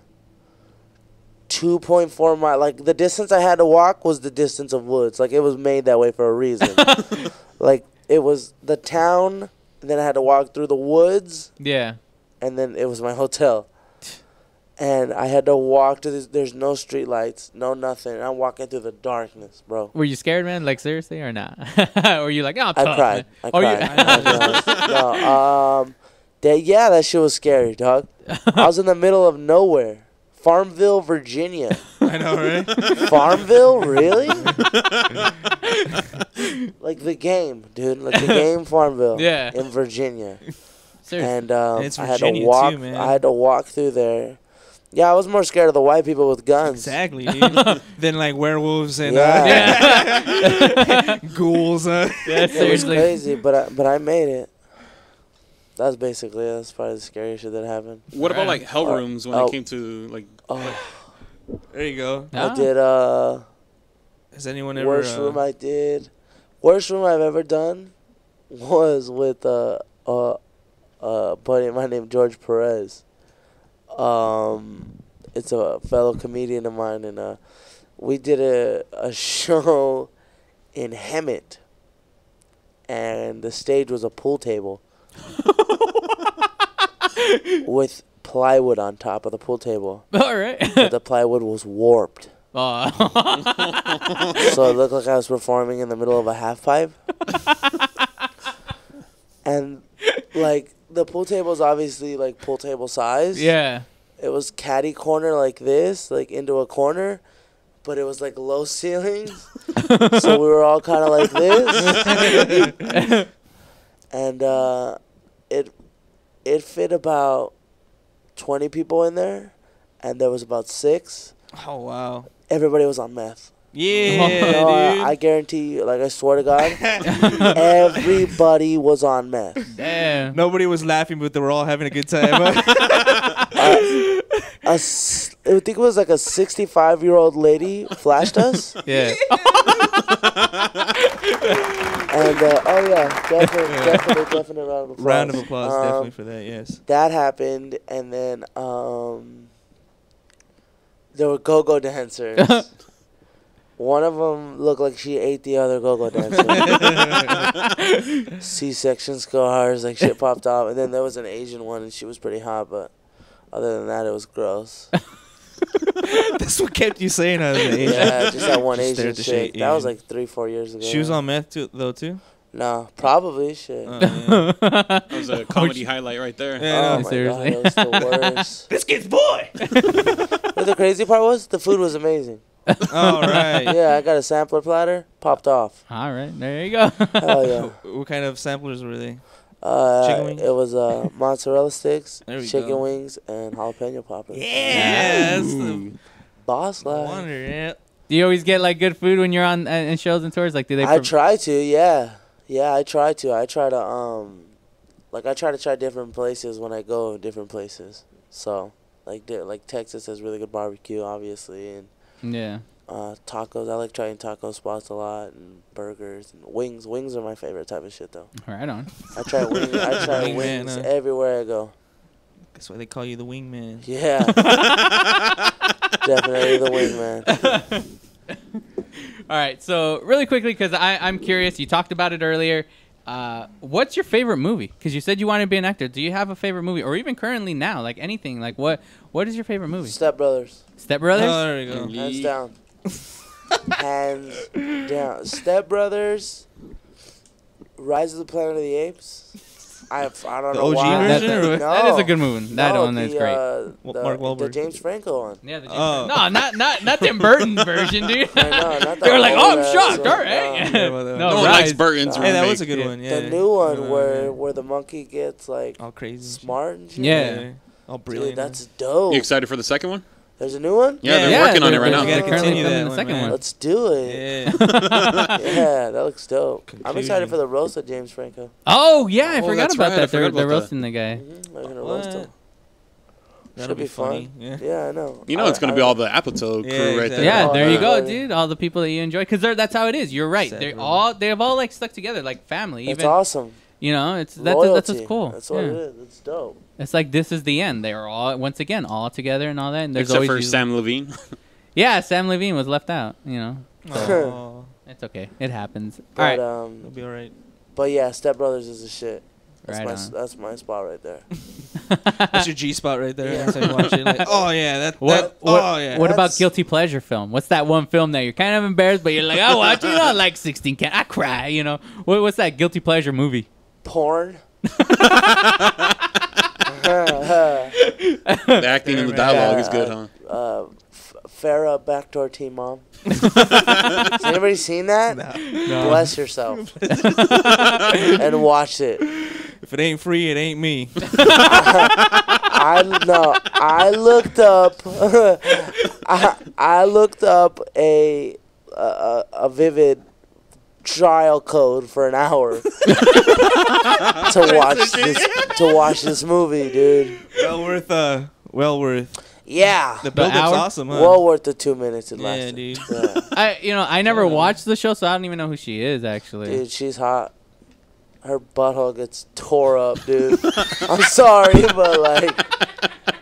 Two point four mile. Like the distance I had to walk was the distance of woods. Like it was made that way for a reason. like it was the town, and then I had to walk through the woods, yeah. and then it was my hotel. And I had to walk to this. There's no street lights, no nothing. I'm walking through the darkness, bro. Were you scared, man? Like seriously, or not? or were you like, oh, I'm I tough, cried. man. I oh, cried. You- I'll be honest. no, um, that yeah, that shit was scary, dog. I was in the middle of nowhere, Farmville, Virginia. I know, right? Farmville, really? like the game, dude. Like the game Farmville. Yeah. In Virginia. Seriously. And um, And it's I had Virginia, to too, walk. man. I had to walk through there. Yeah, I was more scared of the white people with guns. Exactly, dude. than like werewolves and Yeah. uh, ghouls. Uh. Yeah, It was seriously. crazy, but I, but I made it. That's basically that's probably the scariest shit that happened. What about like hell rooms when Oh. it came to like? Oh, There you go. Ah. I did uh Has anyone ever? worst uh, room I did. Worst room I've ever done was with uh uh a buddy of mine named George Perez. Um, it's a fellow comedian of mine, and uh, we did a a show in Hemet, and the stage was a pool table with plywood on top of the pool table. All right. But the plywood was warped. Oh. so it looked like I was performing in the middle of a half pipe. and like the pool table is obviously like pool table size. yeah. It was caddy corner like this, like into a corner, but it was like low ceilings. so we were all kind of like this. and uh, it it fit about 20 people in there and there was about 6. Oh wow. Everybody was on meth. Yeah, oh, No, I, dude. I guarantee you, like I swear to God, everybody was on meth. Damn. Nobody was laughing, but they were all having a good time. A s- I think it was like a 65 year old lady flashed us. Yeah. And uh, oh yeah, definitely, definitely, definitely round of applause. Round of applause, Um, definitely for that. Yes. That happened, and then um, there were go-go dancers. One of them looked like she ate the other go-go dancer. C-section scars, like shit popped off, and then there was an Asian one, and she was pretty hot, but other than that, it was gross. That's what kept you saying I was an Asian. Yeah, just that one Just Asian stare at the chick. shit, That was like three, four years ago. She was on meth too, though too. No, probably shit. Oh, yeah. That was a comedy highlight right there. Yeah, Oh no. my Seriously. god, it was the worst. Biscuits boy. but the crazy part was the food was amazing. All oh, right. Yeah, I got a sampler platter, popped off. All right. There you go. Hell yeah. What kind of samplers were they? Uh, Chicken wings? It was uh, mozzarella sticks, chicken go. wings, and jalapeno poppers. Yeah, that's the Boss life. wonder. Yeah. Do you always get like good food when you're on uh, in shows and tours? Like, do they? I prov- try to, yeah, yeah. I try to. I try to, um, like I try to try different places when I go different places. So, like, di- like Texas has really good barbecue, obviously, and yeah. Uh, tacos. I like trying taco spots a lot, and burgers and wings. Wings are my favorite type of shit, though. Right on. I try wings. I try Wingman, wings huh? everywhere I go. That's why they call you the wingman. Yeah, definitely the wingman. All right. So really quickly, because I I'm curious. You talked about it earlier. Uh, what's your favorite movie? Because you said you want to be an actor. Do you have a favorite movie, or even currently now, like anything? Like what? What is your favorite movie? Step Brothers. Step Brothers. Oh, there you go. Hands down. Hands down. Step Brothers. Rise of the Planet of the Apes. I, I don't The know OG why. version, That- or what? No. that is a good movie. That no, one is great. Uh, the, Mark the Wahlberg. James Franco one. Yeah, the James Oh. no, not not not Tim Burton version, dude. I know, not the they were like, "Oh, I'm shocked." one, All right. no. Yeah, well, that- no, No one likes Rise. Burton's Hey, Hey, that was a good Yeah. one. Yeah. The new one Yeah, where yeah. where the monkey gets like all crazy. smart and shit. Yeah. All Dude, brilliant. that's dope. You excited for the second one? There's a new one. Yeah, they're Yeah, working on it right now. they're Gotta currently continue filming that the one, second man. one. Let's do it. Yeah. yeah, that looks dope. I'm excited for the roast of James Franco. Oh yeah, I Oh, forgot about right, I that. They're, forgot they're about that. roasting the guy. Mm-hmm. They're gonna roast him. That'll Should be be, funny, fun. yeah. I know. You know, I- it's gonna be all the Apatow crew Yeah, right there. Yeah, Oh, there you yeah. go, dude. All the people that you enjoy, because that's how it is. You're right. Sad, They're all they've all like stuck together like family. It's even, awesome. You know, it's that's that's what's cool. That's what Yeah. it is. It's dope. It's like this is the end. They are all once again all together and all that. And there's Except always for usually- Samm Levine. Yeah, Samm Levine was left out. You know, so it's okay. It happens. But, all right. um, It'll be all right. But yeah, Step Brothers is a shit. That's Right my on. that's my spot right there. That's your G spot right there. Yeah. That's how you watch it. Like, oh yeah, that. What, that what, oh yeah. what about guilty pleasure film? What's that one film that you're kind of embarrassed, but you're like, I watch it. I like 16 can I cry? You know, what, what's that guilty pleasure movie? Porn. the acting and the dialogue is good, huh? Uh, F- Farrah backdoor teen mom. Has anybody seen that? No. Bless yourself. and watch it. If it ain't free, it ain't me. I no. I looked up. I, I looked up a a, a vivid trial code for an hour to watch this to watch this movie, dude. well worth. Uh, well worth. Yeah, The build-up's hour? awesome, huh? well worth the two minutes it yeah, lasted. dude. Yeah. I, you know, I never watched the show, so I don't even know who she is actually. Dude, she's hot. Her butthole gets tore up, dude. I'm sorry, but like,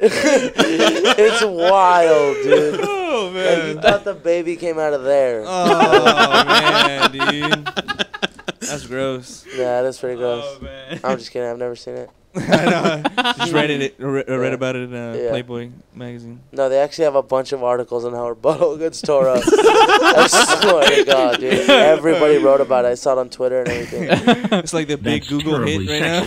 it's wild, dude. Oh Like, man. you thought the baby came out of there. Oh man, dude. That's gross. Yeah, that's pretty gross. Oh man. I'm just kidding. I've never seen it. I know. Just read it. Read, read Yeah. about it in uh, Yeah. Playboy magazine. No, they actually have a bunch of articles on how her butthole gets tore up. I swear to God, dude. Everybody wrote about it. I saw it on Twitter and everything. It's like the big Google hit right now.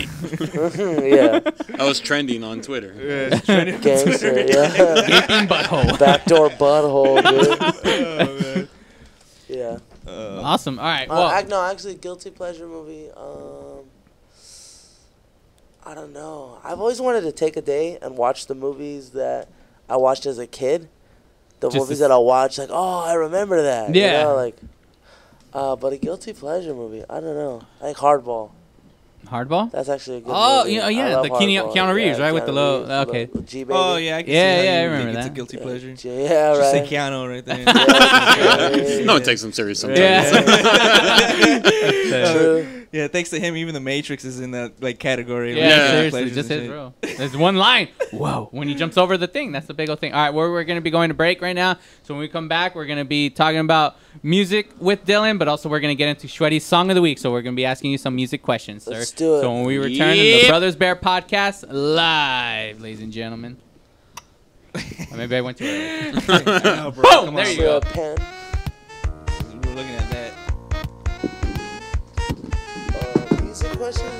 yeah. That was trending on Twitter. Yeah, it's trending on Gangster, Twitter. yeah. Gaping butthole. Backdoor butthole, dude. Oh, man. Yeah. Uh, Awesome. All right. Uh, Well, no, actually, guilty pleasure movie. Um, I don't know. I've always wanted to take a day and watch the movies that I watched as a kid. The Just movies to- that I watch, like, oh, I remember that. Yeah. You know, like, uh, but a guilty pleasure movie. I don't know. I think Hardball. Hardball. That's actually a good Oh, movie. you know, yeah, the Keanu- Keanu Reeves, Yeah, right, with the low- Reeves, okay. the G baby. Oh yeah, I can Yeah, see yeah, I remember think It's a that. guilty pleasure. J- Yeah, Just right. say Keanu right there. Yeah, No one takes him serious sometimes. Yeah. True. Yeah, thanks to him, even the Matrix is in that like category. Yeah, like, guilty seriously, just his shit. bro. There's one line. Whoa! When he jumps over the thing, that's the big old thing. All right, we're, we're gonna be going to break right now. So when we come back, we're gonna be talking about music with Dillon, but also we're gonna get into Shweddy's song of the week. So we're gonna be asking you some music questions, sir. Let's do it. So when we return in the Brothers Bear podcast live, ladies and gentlemen. Or maybe I went too early. I bro. Boom! Come There on, you go. Questions?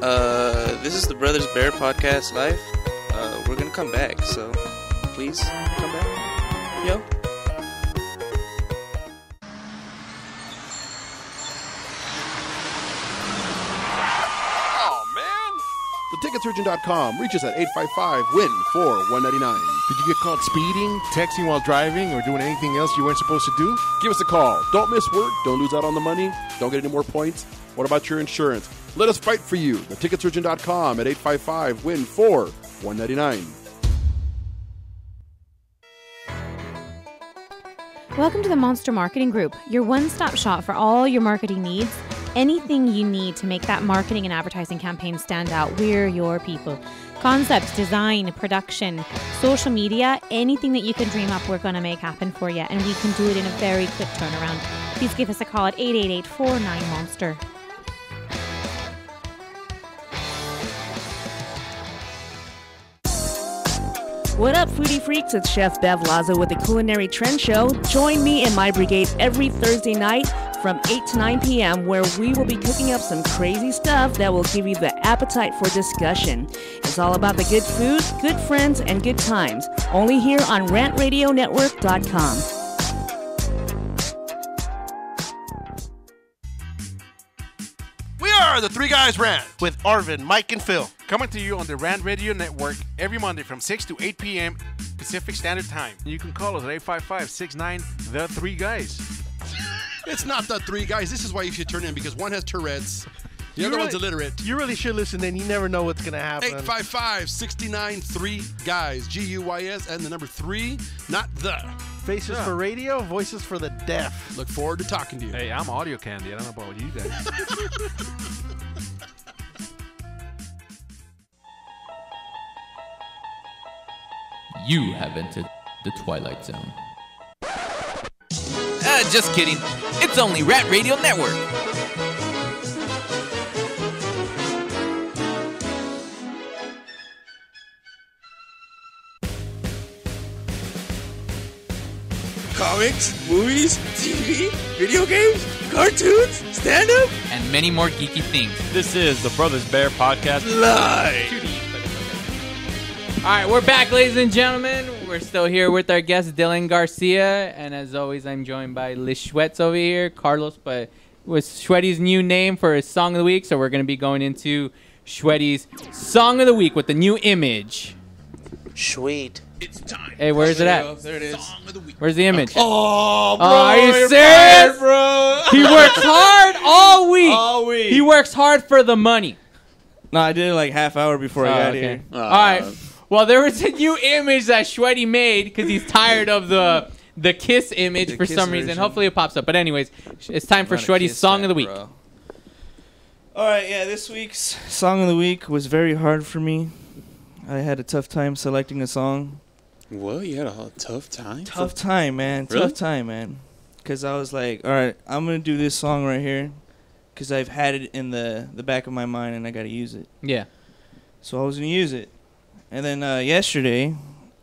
Uh, this is the Brothers Bear podcast live. Uh, we're gonna come back, so please come back. Yo. Theticketsurgeon.com. Reach us at 855-WIN-4-199. Did you get caught speeding, texting while driving, or doing anything else you weren't supposed to do? Give us a call. Don't miss work. Don't lose out on the money. Don't get any more points. What about your insurance? Let us fight for you. Theticketsurgeon.com at 855-WIN-4-199. Welcome to the Monster Marketing Group, your one stop shop for all your marketing needs. Anything you need to make that marketing and advertising campaign stand out, we're your people. Concepts, design, production, social media, anything that you can dream up, we're going to make happen for you. And we can do it in a very quick turnaround. Please give us a call at 888 49 Monster. What up, foodie freaks? It's Chef Bev Lazo with the Culinary Trend Show. Join me and my brigade every Thursday night from 8 to 9 p.m., where we will be cooking up some crazy stuff that will give you the appetite for discussion. It's all about the good food, good friends, and good times. Only here on RantRadioNetwork.com. We are are the Three Guys Rant with Arvin, Mike, and Phil. Coming to you on the Rant Radio Network every Monday from 6 to 8 p.m. Pacific Standard Time. You can call us at 855 69 The Three Guys. It's not the three guys. This is why you should turn in because one has Tourette's, the You other one's really- illiterate. You really should listen in. You never know what's going to happen. 855 69 3 guys. G U Y S and the number three, not the. Faces Yeah. for radio, voices for the deaf. Look forward to talking to you. Hey, I'm audio candy. I don't know about you guys. You have entered the Twilight Zone. Uh, just kidding. It's only Rant Radio Network. Comics, movies, TV, video games, cartoons, stand up, and many more geeky things. This is the Brothers Bear Podcast. live. All right, we're back, ladies and gentlemen. We're still here with our guest Dillon Garcia, and as always, I'm joined by Liz Schwetz over here, Carlos, but with Schwetty's new name for his song of the week. So we're gonna be going into Schwetty's song of the week with the new image. Sweet. It's time. Hey, where's it There you at? go. There it is. Where's the image? Oh, bro, Oh, are you you're serious? fired, bro. He works hard all week. All week. He works hard for the money. No, I did it like half hour before I Oh, got okay. here. All right. Well, there was a new image that Shwetty made because he's tired of the the Kiss image The for Kiss some reason. version. Hopefully, it pops up. But anyways, it's time for Not Shwetty's song fan, of the week. bro. All right, yeah, this week's song of the week was very hard for me. I had a tough time selecting a song. What? You had a tough time? Tough time, man. Really? Tough time, man. Cause I was like, all right, I'm gonna do this song right here, cause I've had it in the the back of my mind and I gotta use it. Yeah. So I was gonna use it, and then uh, yesterday,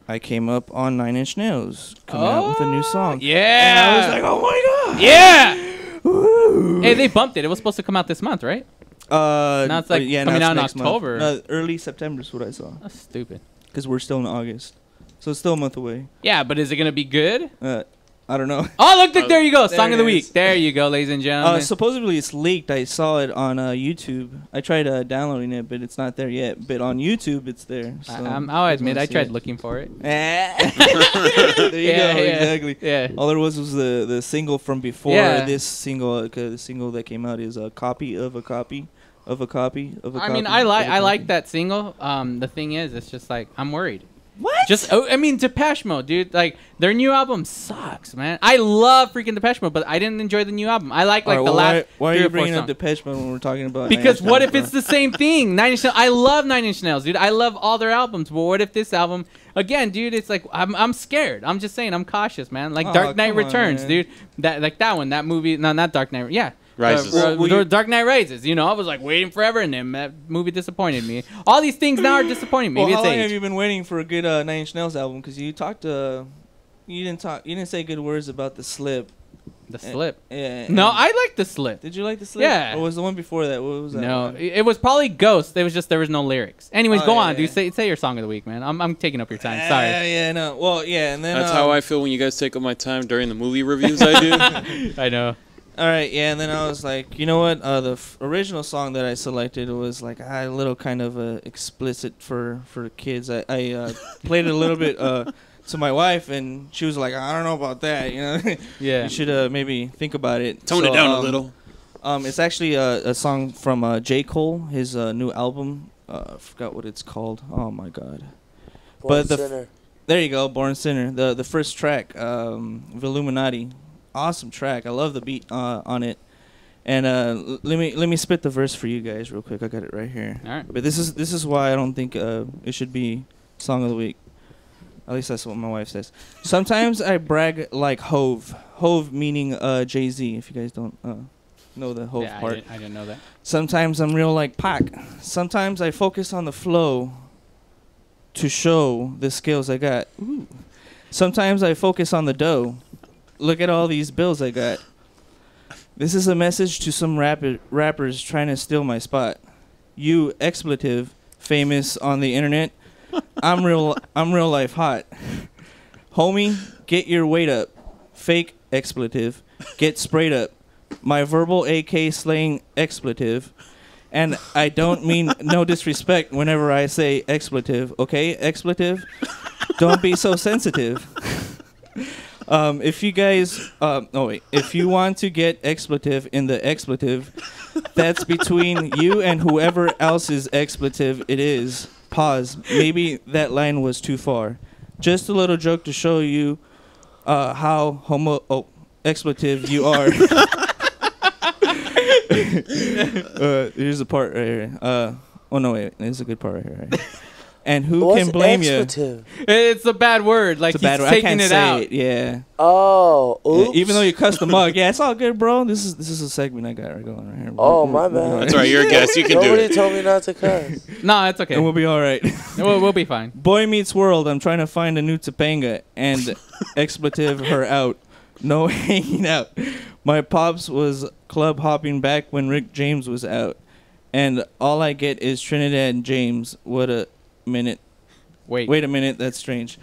I came up on Nine Inch Nails coming out with a new song. Yeah. And I was like, oh my god. Yeah. Hey, they bumped it. It was supposed to come out this month, right? Uh, Now it's, like, yeah, coming now out in month. October. No, early September is what I saw. That's stupid. Because we're still in August, so it's still a month away. Yeah, but is it gonna be good? Uh, I don't know. Oh, look, look, there you go. There Song of the it week. There you go, ladies and gentlemen. Uh, supposedly it's leaked. I saw it on uh, YouTube. I tried uh, downloading it, but it's not there yet. But on YouTube, it's there. So I, I'm- I'll admit, I tried it. looking for it. there you Yeah, go. yeah, Exactly. Yeah. All there was was the the single from before Yeah. this single. Uh, 'cause the single that came out is a copy of a copy of a copy of a I copy. mean, I like of a I like that single. Um, the thing is, it's just like I'm worried. What? Just oh, I mean, Depeche Mode, dude. Like their new album sucks, man. I love freaking Depeche Mode, but I didn't enjoy the new album. I like like All right, the well, last. Why, why are you bringing up. Depeche Mode when we're talking about? Because Inch what Nails, if it's the same thing? Nine Inch Nails. I love Nine Inch Nails, dude. I love all their albums, but what if this album again, dude? It's like I'm I'm scared. I'm just saying I'm cautious, man. Like Oh, Dark Knight come on, Returns, dude. That like that one, that movie. No, not Dark Knight. Yeah. Rises. Uh, Well, uh, well, Dar- you- Dark Knight Rises. You know, I was like waiting forever, and then that movie disappointed me. All these things now are disappointing. Maybe well, how it's long age. have you been waiting for a good uh, Nine Inch Nails album? Because you talked uh, you didn't talk, you didn't say good words about the slip. The Eh, slip. Yeah. No, and- I like the slip. Did you like the slip? Yeah. Or was the one before that? What was that? No, one? it, it was probably Ghost. It was just there was no lyrics. Anyways, Oh, go yeah, on, dude. yeah. Say say your song of the week, man. I'm I'm taking up your time. Sorry. Yeah, yeah, no. Well, yeah, and then That's um, how I feel when you guys take up my time during the movie reviews I do. I know. All right, yeah, and then I was like, you know what? Uh, the f- original song that I selected was like ah, a little kind of uh, explicit for for kids. I, I uh, played it a little bit uh, to my wife, and she was like, I don't know about that. You know, Yeah. you should uh, maybe think about it. Tone it down a um, little. Um, it's actually a, a song from uh, J Cole, his uh, new album. Uh, I forgot what it's called. Oh my god. Born the f- Sinner. there you go, Born Sinner. The the first track, um, Illuminati, awesome track. I love the beat uh, on it. And uh, let me let me spit the verse for you guys real quick. I got it right here. All right. But this is this is why I don't think uh, it should be song of the week. At least that's what my wife says. Sometimes I brag like Hove. Hove meaning uh, Jay Z. If you guys don't uh, know the Hove Yeah, I part. didn't, I didn't know that. Sometimes I'm real like Pac. Sometimes I focus on the flow to show the skills I got. Ooh. Sometimes I focus on the dough. Look at all these bills I got. This is a message to some rapper, rappers trying to steal my spot. You expletive, famous on the internet. I'm real. I'm real life hot. Homie, get your weight up. Fake expletive, get sprayed up. My verbal AK slaying expletive. And I don't mean no disrespect whenever I say expletive, okay? Expletive. don't be so sensitive. Um, if you guys, um, oh wait, if you want to get expletive in the expletive, that's between you and whoever else's expletive it is. Pause. Maybe that line was too far. Just a little joke to show you uh, how homo oh expletive you are. uh, here's the part right here. Uh, oh no, wait, there's a good part right here. Right? And who What's can blame expletive? It's a bad word. Like It's a bad he's word. I taking can't it say out. it. Yeah. Oh, Yeah, even though you cussed the mug, yeah, it's all good, bro. This is this is a segment I got right going right here. Oh, We'll- my we'll- bad. That's right. you're a guest, you can do it. Nobody it. told me not to cuss. No, it's okay. And we'll be all right. we'll, we'll be fine. Boy meets world. I'm trying to find a new Topanga and expletive her out. No hanging out. My pops was club hopping back when Rick James was out, and all I get is Trinidad and James. What a minute. Wait. Wait a minute. That's strange.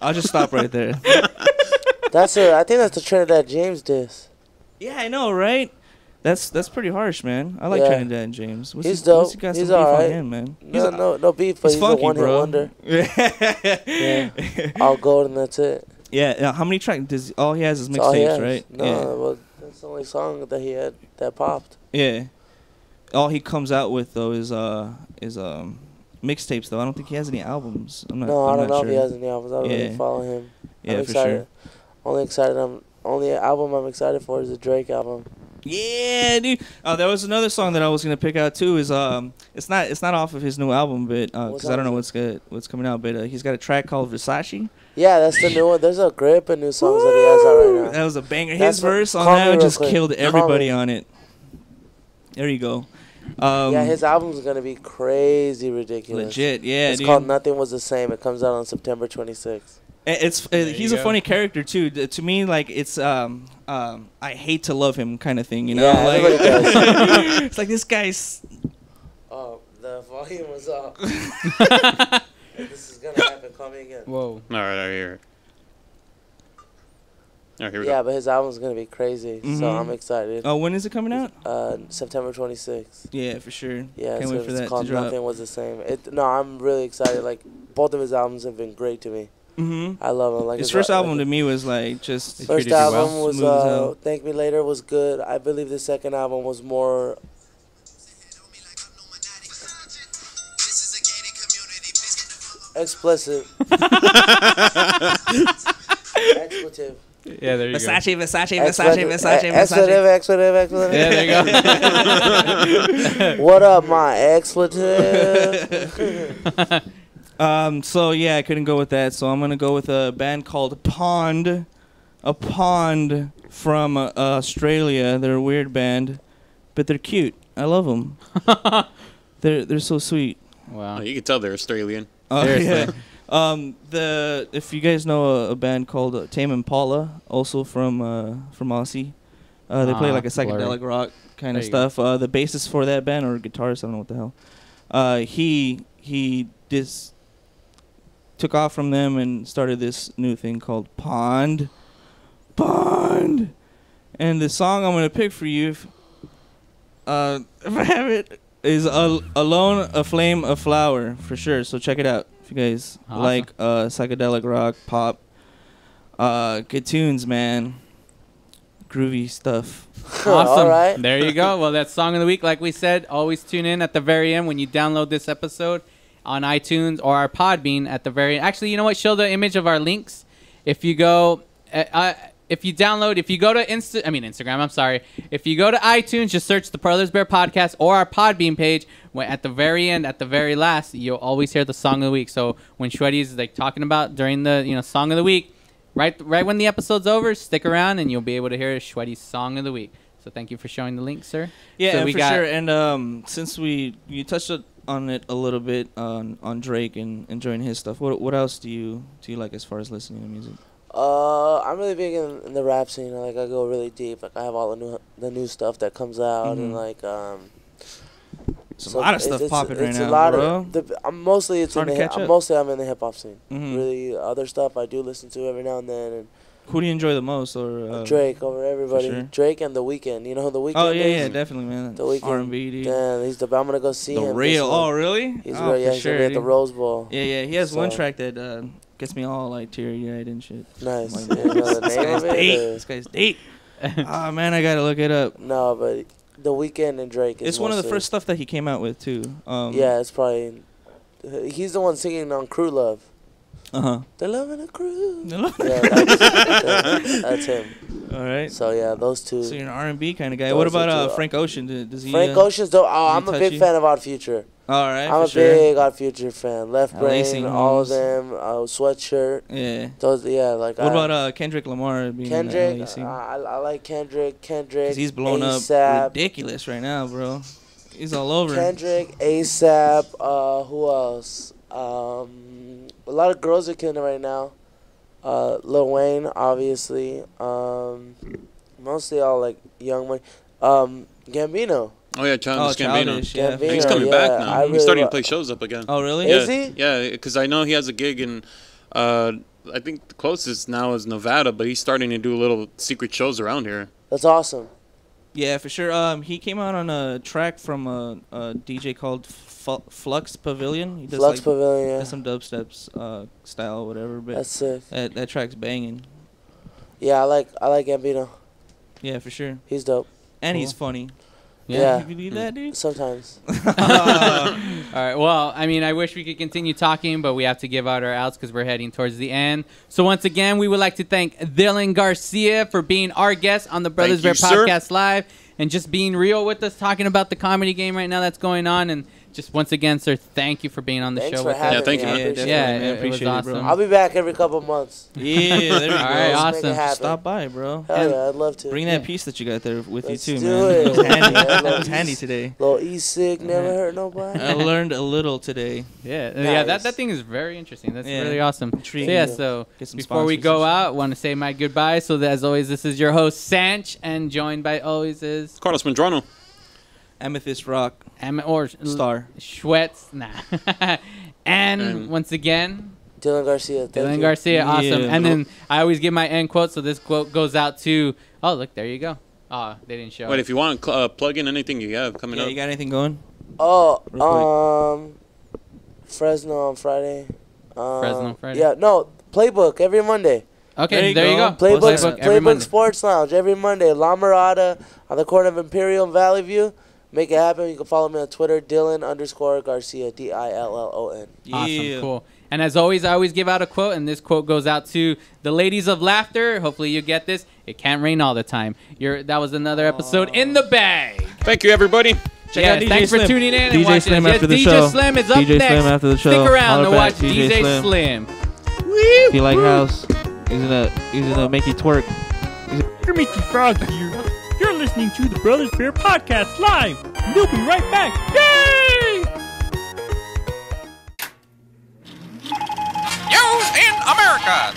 I'll just stop right there. That's a. I think that's the Trinidad James diss. Yeah, I know, right? That's that's pretty harsh, man. I like Yeah. Trinidad and James. What's he's he, dope. what's he got he's some beef alright. on him, man. No, He's a- no, no beef, but he's he's, funky, a one-hit wonder. yeah, all gold and that's it. Yeah. yeah, How many tracks? Does all he has is That's all he mixtapes, right? No, yeah. well, that's the only song that he had that popped. Yeah. All he comes out with though is uh is um mixtapes though. I don't think he has any albums. I'm not. no, I'm I don't not know sure. if he has any albums. I don't yeah. really follow him. Yeah, I'm for excited. sure. Only excited. I'm only album I'm excited for is the Drake album. Yeah, dude. Oh, there was another song that I was gonna pick out too. Is um, it's not it's not off of his new album, but uh, because I don't know what's good what's coming out, but uh, he's got a track called Versace. Yeah, that's the new one. There's a grip of new songs that he has out right now. That was a banger. That's His verse on that just quick. killed everybody on it. There you go. Um, yeah, his album's gonna be crazy ridiculous. Legit, yeah, It's dude. called Nothing Was the Same. It comes out on September 26th. Eh, It's uh, he's a go. funny character too. To me, like it's um um I hate to love him kind of thing. You know, Yeah, like everybody does. it's like this guy's. Oh, the volume was up. this is gonna happen. Call me again. Whoa. All right, I hear it. All right, here we Yeah, go. but his album's gonna be crazy, so Mhm. I'm excited. Oh, when is it coming out? Uh, September 26th. Yeah, for sure. Yeah, Can't so wait for it's that to called drop. Nothing Was the Same. It, no, I'm really excited. Like both of his albums have been great to me. Mhm. I love him. Like his his first album like, to me was like just First album was uh. Thank Me Later was good. I believe the second album was more. Explicit. Expletive. Yeah, there you Versace, Versace, Expletive. Versace, Versace, E- Versace. Expletive, expletive, expletive. Yeah, there you go. what up, my expletive? um. So yeah, I couldn't go with that. So I'm gonna go with a band called Pond, a Pond from uh, Australia. They're a weird band, but they're cute. I love them. they're they're so sweet. Wow. Oh, you can tell they're Australian. Oh yeah. Um, the if you guys know a, a band called uh, Tame Impala, also from uh, from Aussie, uh, they play Ah, like a blurry. psychedelic rock kind of stuff. Uh, the bassist for that band or guitarist, I don't know what the hell. Uh, he he dis took off from them and started this new thing called Pond, Pond, and the song I'm gonna pick for you, if, uh, if I have it, is Al- "Alone, a Flame, a Flower" for sure. So check it out guys Awesome. like uh, psychedelic rock, pop, uh, good tunes, man, groovy stuff. Awesome. There you go. Well, that's song of the week. Like we said, always tune in at the very end when you download this episode on iTunes or our Podbean at the very end. Actually, you know what? Show the image of our links. If you go, uh, uh, if you download, if you go to Insta, I mean Instagram. I'm sorry. If you go to iTunes, just search the Brothers Bear podcast or our Podbean page. When at the very end, at the very last, you'll always hear the song of the week. So when Shreddy's like talking about during the you know song of the week, right right when the episode's over, stick around and you'll be able to hear Shreddy's song of the week. So thank you for showing the link, sir. Yeah, so we for got, sure. And um, since we you touched on it a little bit on on Drake and enjoying his stuff, what what else do you do you like as far as listening to music? Uh, I'm really big in, in the rap scene. Like I go really deep. Like I have all the new the new stuff that comes out, and Mhm. like um. There's a lot of stuff popping right it's now, a lot bro. Of, the, I'm mostly it's Hard in the up. mostly I'm in the hip hop scene. Mhm. Really, other stuff I do listen to every now and then, and Who do you enjoy the most, or uh, Drake over everybody. sure. Drake and The Weeknd. You know The Weeknd Oh yeah, yeah, definitely, man. The Weeknd. R&B, dude. Yeah, he's the. I'm gonna go see The him. this real. Oh, really? He's oh, real. Yeah, for he's sure, gonna be at the. Rose Bowl. Yeah, yeah. He has one track that uh, gets me all like teary eyed and shit. Nice. I'm You know the this name guy's deep. This guy's deep. oh man, I gotta look it up. No, but The Weeknd and Drake. Is It's one of the first stuff that he came out with too. Um, yeah, it's probably. He's the one singing on Crew Love. Uh huh. The love in a crew. The love yeah, that's, crew. that's, that's him. All right. So yeah, those two. So you're an R&B kind of guy. Those what about uh, Frank Ocean? Does, does he? Frank uh, Ocean's dope. Oh, I'm a big you? fan of Odd Future. All right, I'm for a sure. big Odd Future fan. Left LA Brain, all of them. Uh, sweatshirt. Yeah. Those, yeah, like. What I, about uh, Kendrick Lamar being Kendrick? Uh, I, I like Kendrick. Kendrick. Because he's blown A$AP, up ridiculous right now, bro. He's all over. Kendrick, ASAP. Uh, who else? Um, a lot of girls are killing it right now. Uh, Lil Wayne, obviously. Um, mostly all like young money. Um, Gambino. Oh yeah, Childish Oh, Gambino. Childish, yeah. And he's coming yeah, back now. I he's really starting li- to play shows up again. Oh, really? Yeah, Is he? Yeah, because I know he has a gig in. Uh, I think the closest now is Nevada, but he's starting to do little secret shows around here. That's awesome. Yeah, for sure. Um, he came out on a track from a, a DJ called Fu- Flux Pavilion. He does Flux like, Pavilion, yeah. does some dubsteps uh, style, whatever. But That's sick. That that track's banging. Yeah, I like I like Gambino. Yeah, for sure. He's dope. And he's funny. Yeah. You believe that, dude? Sometimes. All right. Well, I mean, I wish we could continue talking, but we have to give out our outs because we're heading towards the end. So once again, we would like to thank Dillon Garcia for being our guest on the Brothers Bear you, sir. Podcast Live and just being real with us, talking about the comedy game right now that's going on. And just once again, sir, thank you for being on the Thanks show for with having us. Yeah, thank me. you, I man. appreciate Yeah, it. it, it was Appreciate it, bro. awesome. I'll be back every couple months. Yeah, there we go. All right, Let's awesome. Make it happen. Stop by, bro. Hell yeah, I'd love to. Bring that piece that you got there with Let's you too, do man. it. That was handy. Yeah, that was handy today. Little e sick uh-huh. never hurt nobody. I learned a little today. Yeah, uh, yeah, that, that thing is very interesting. That's Yeah. really awesome. So, yeah, so before we go out, want to say my goodbye. So, as always, this is your host, Sanch, and joined by always is Carlos Medrano. Amethyst Rock Am- or Star. Schwetz. Nah. and And- once again, Dillon Garcia. Thank Dillon you. Garcia, awesome. Yeah, and then I always give my end quote. So this quote goes out to. Oh, look, there you go. Oh, they didn't show. Wait, if you want to uh, plug in anything you have coming Yeah, up. you got anything going? Oh, um, Fresno on Friday. Um, Fresno Friday? Yeah, no, Playbook every Monday. okay, there you there you go. go. Playbook, Playbook Playbook Sports Lounge every Monday. La Mirada on the corner of Imperial and Valley View. Make it happen. You can follow me on Twitter, Dillon underscore Garcia, D I L L O N. Awesome, cool. And as always, I always give out a quote, and this quote goes out to the ladies of laughter. Hopefully, you get this. It can't rain all the time. You're, that was another episode in the bag. Thank you, everybody. Check yeah, out DJ thanks for tuning in and DJ watching. Slim us. after the yes, show. DJ Slim is up DJ next. Slim after the show. Stick around Holler to watch DJ DJ Slim. Slim. If you like house, he's gonna he's gonna make you twerk. You're Mickey Frog here. Listening to the Brothers Bear Podcast live. They'll be right back. Yay! News in America.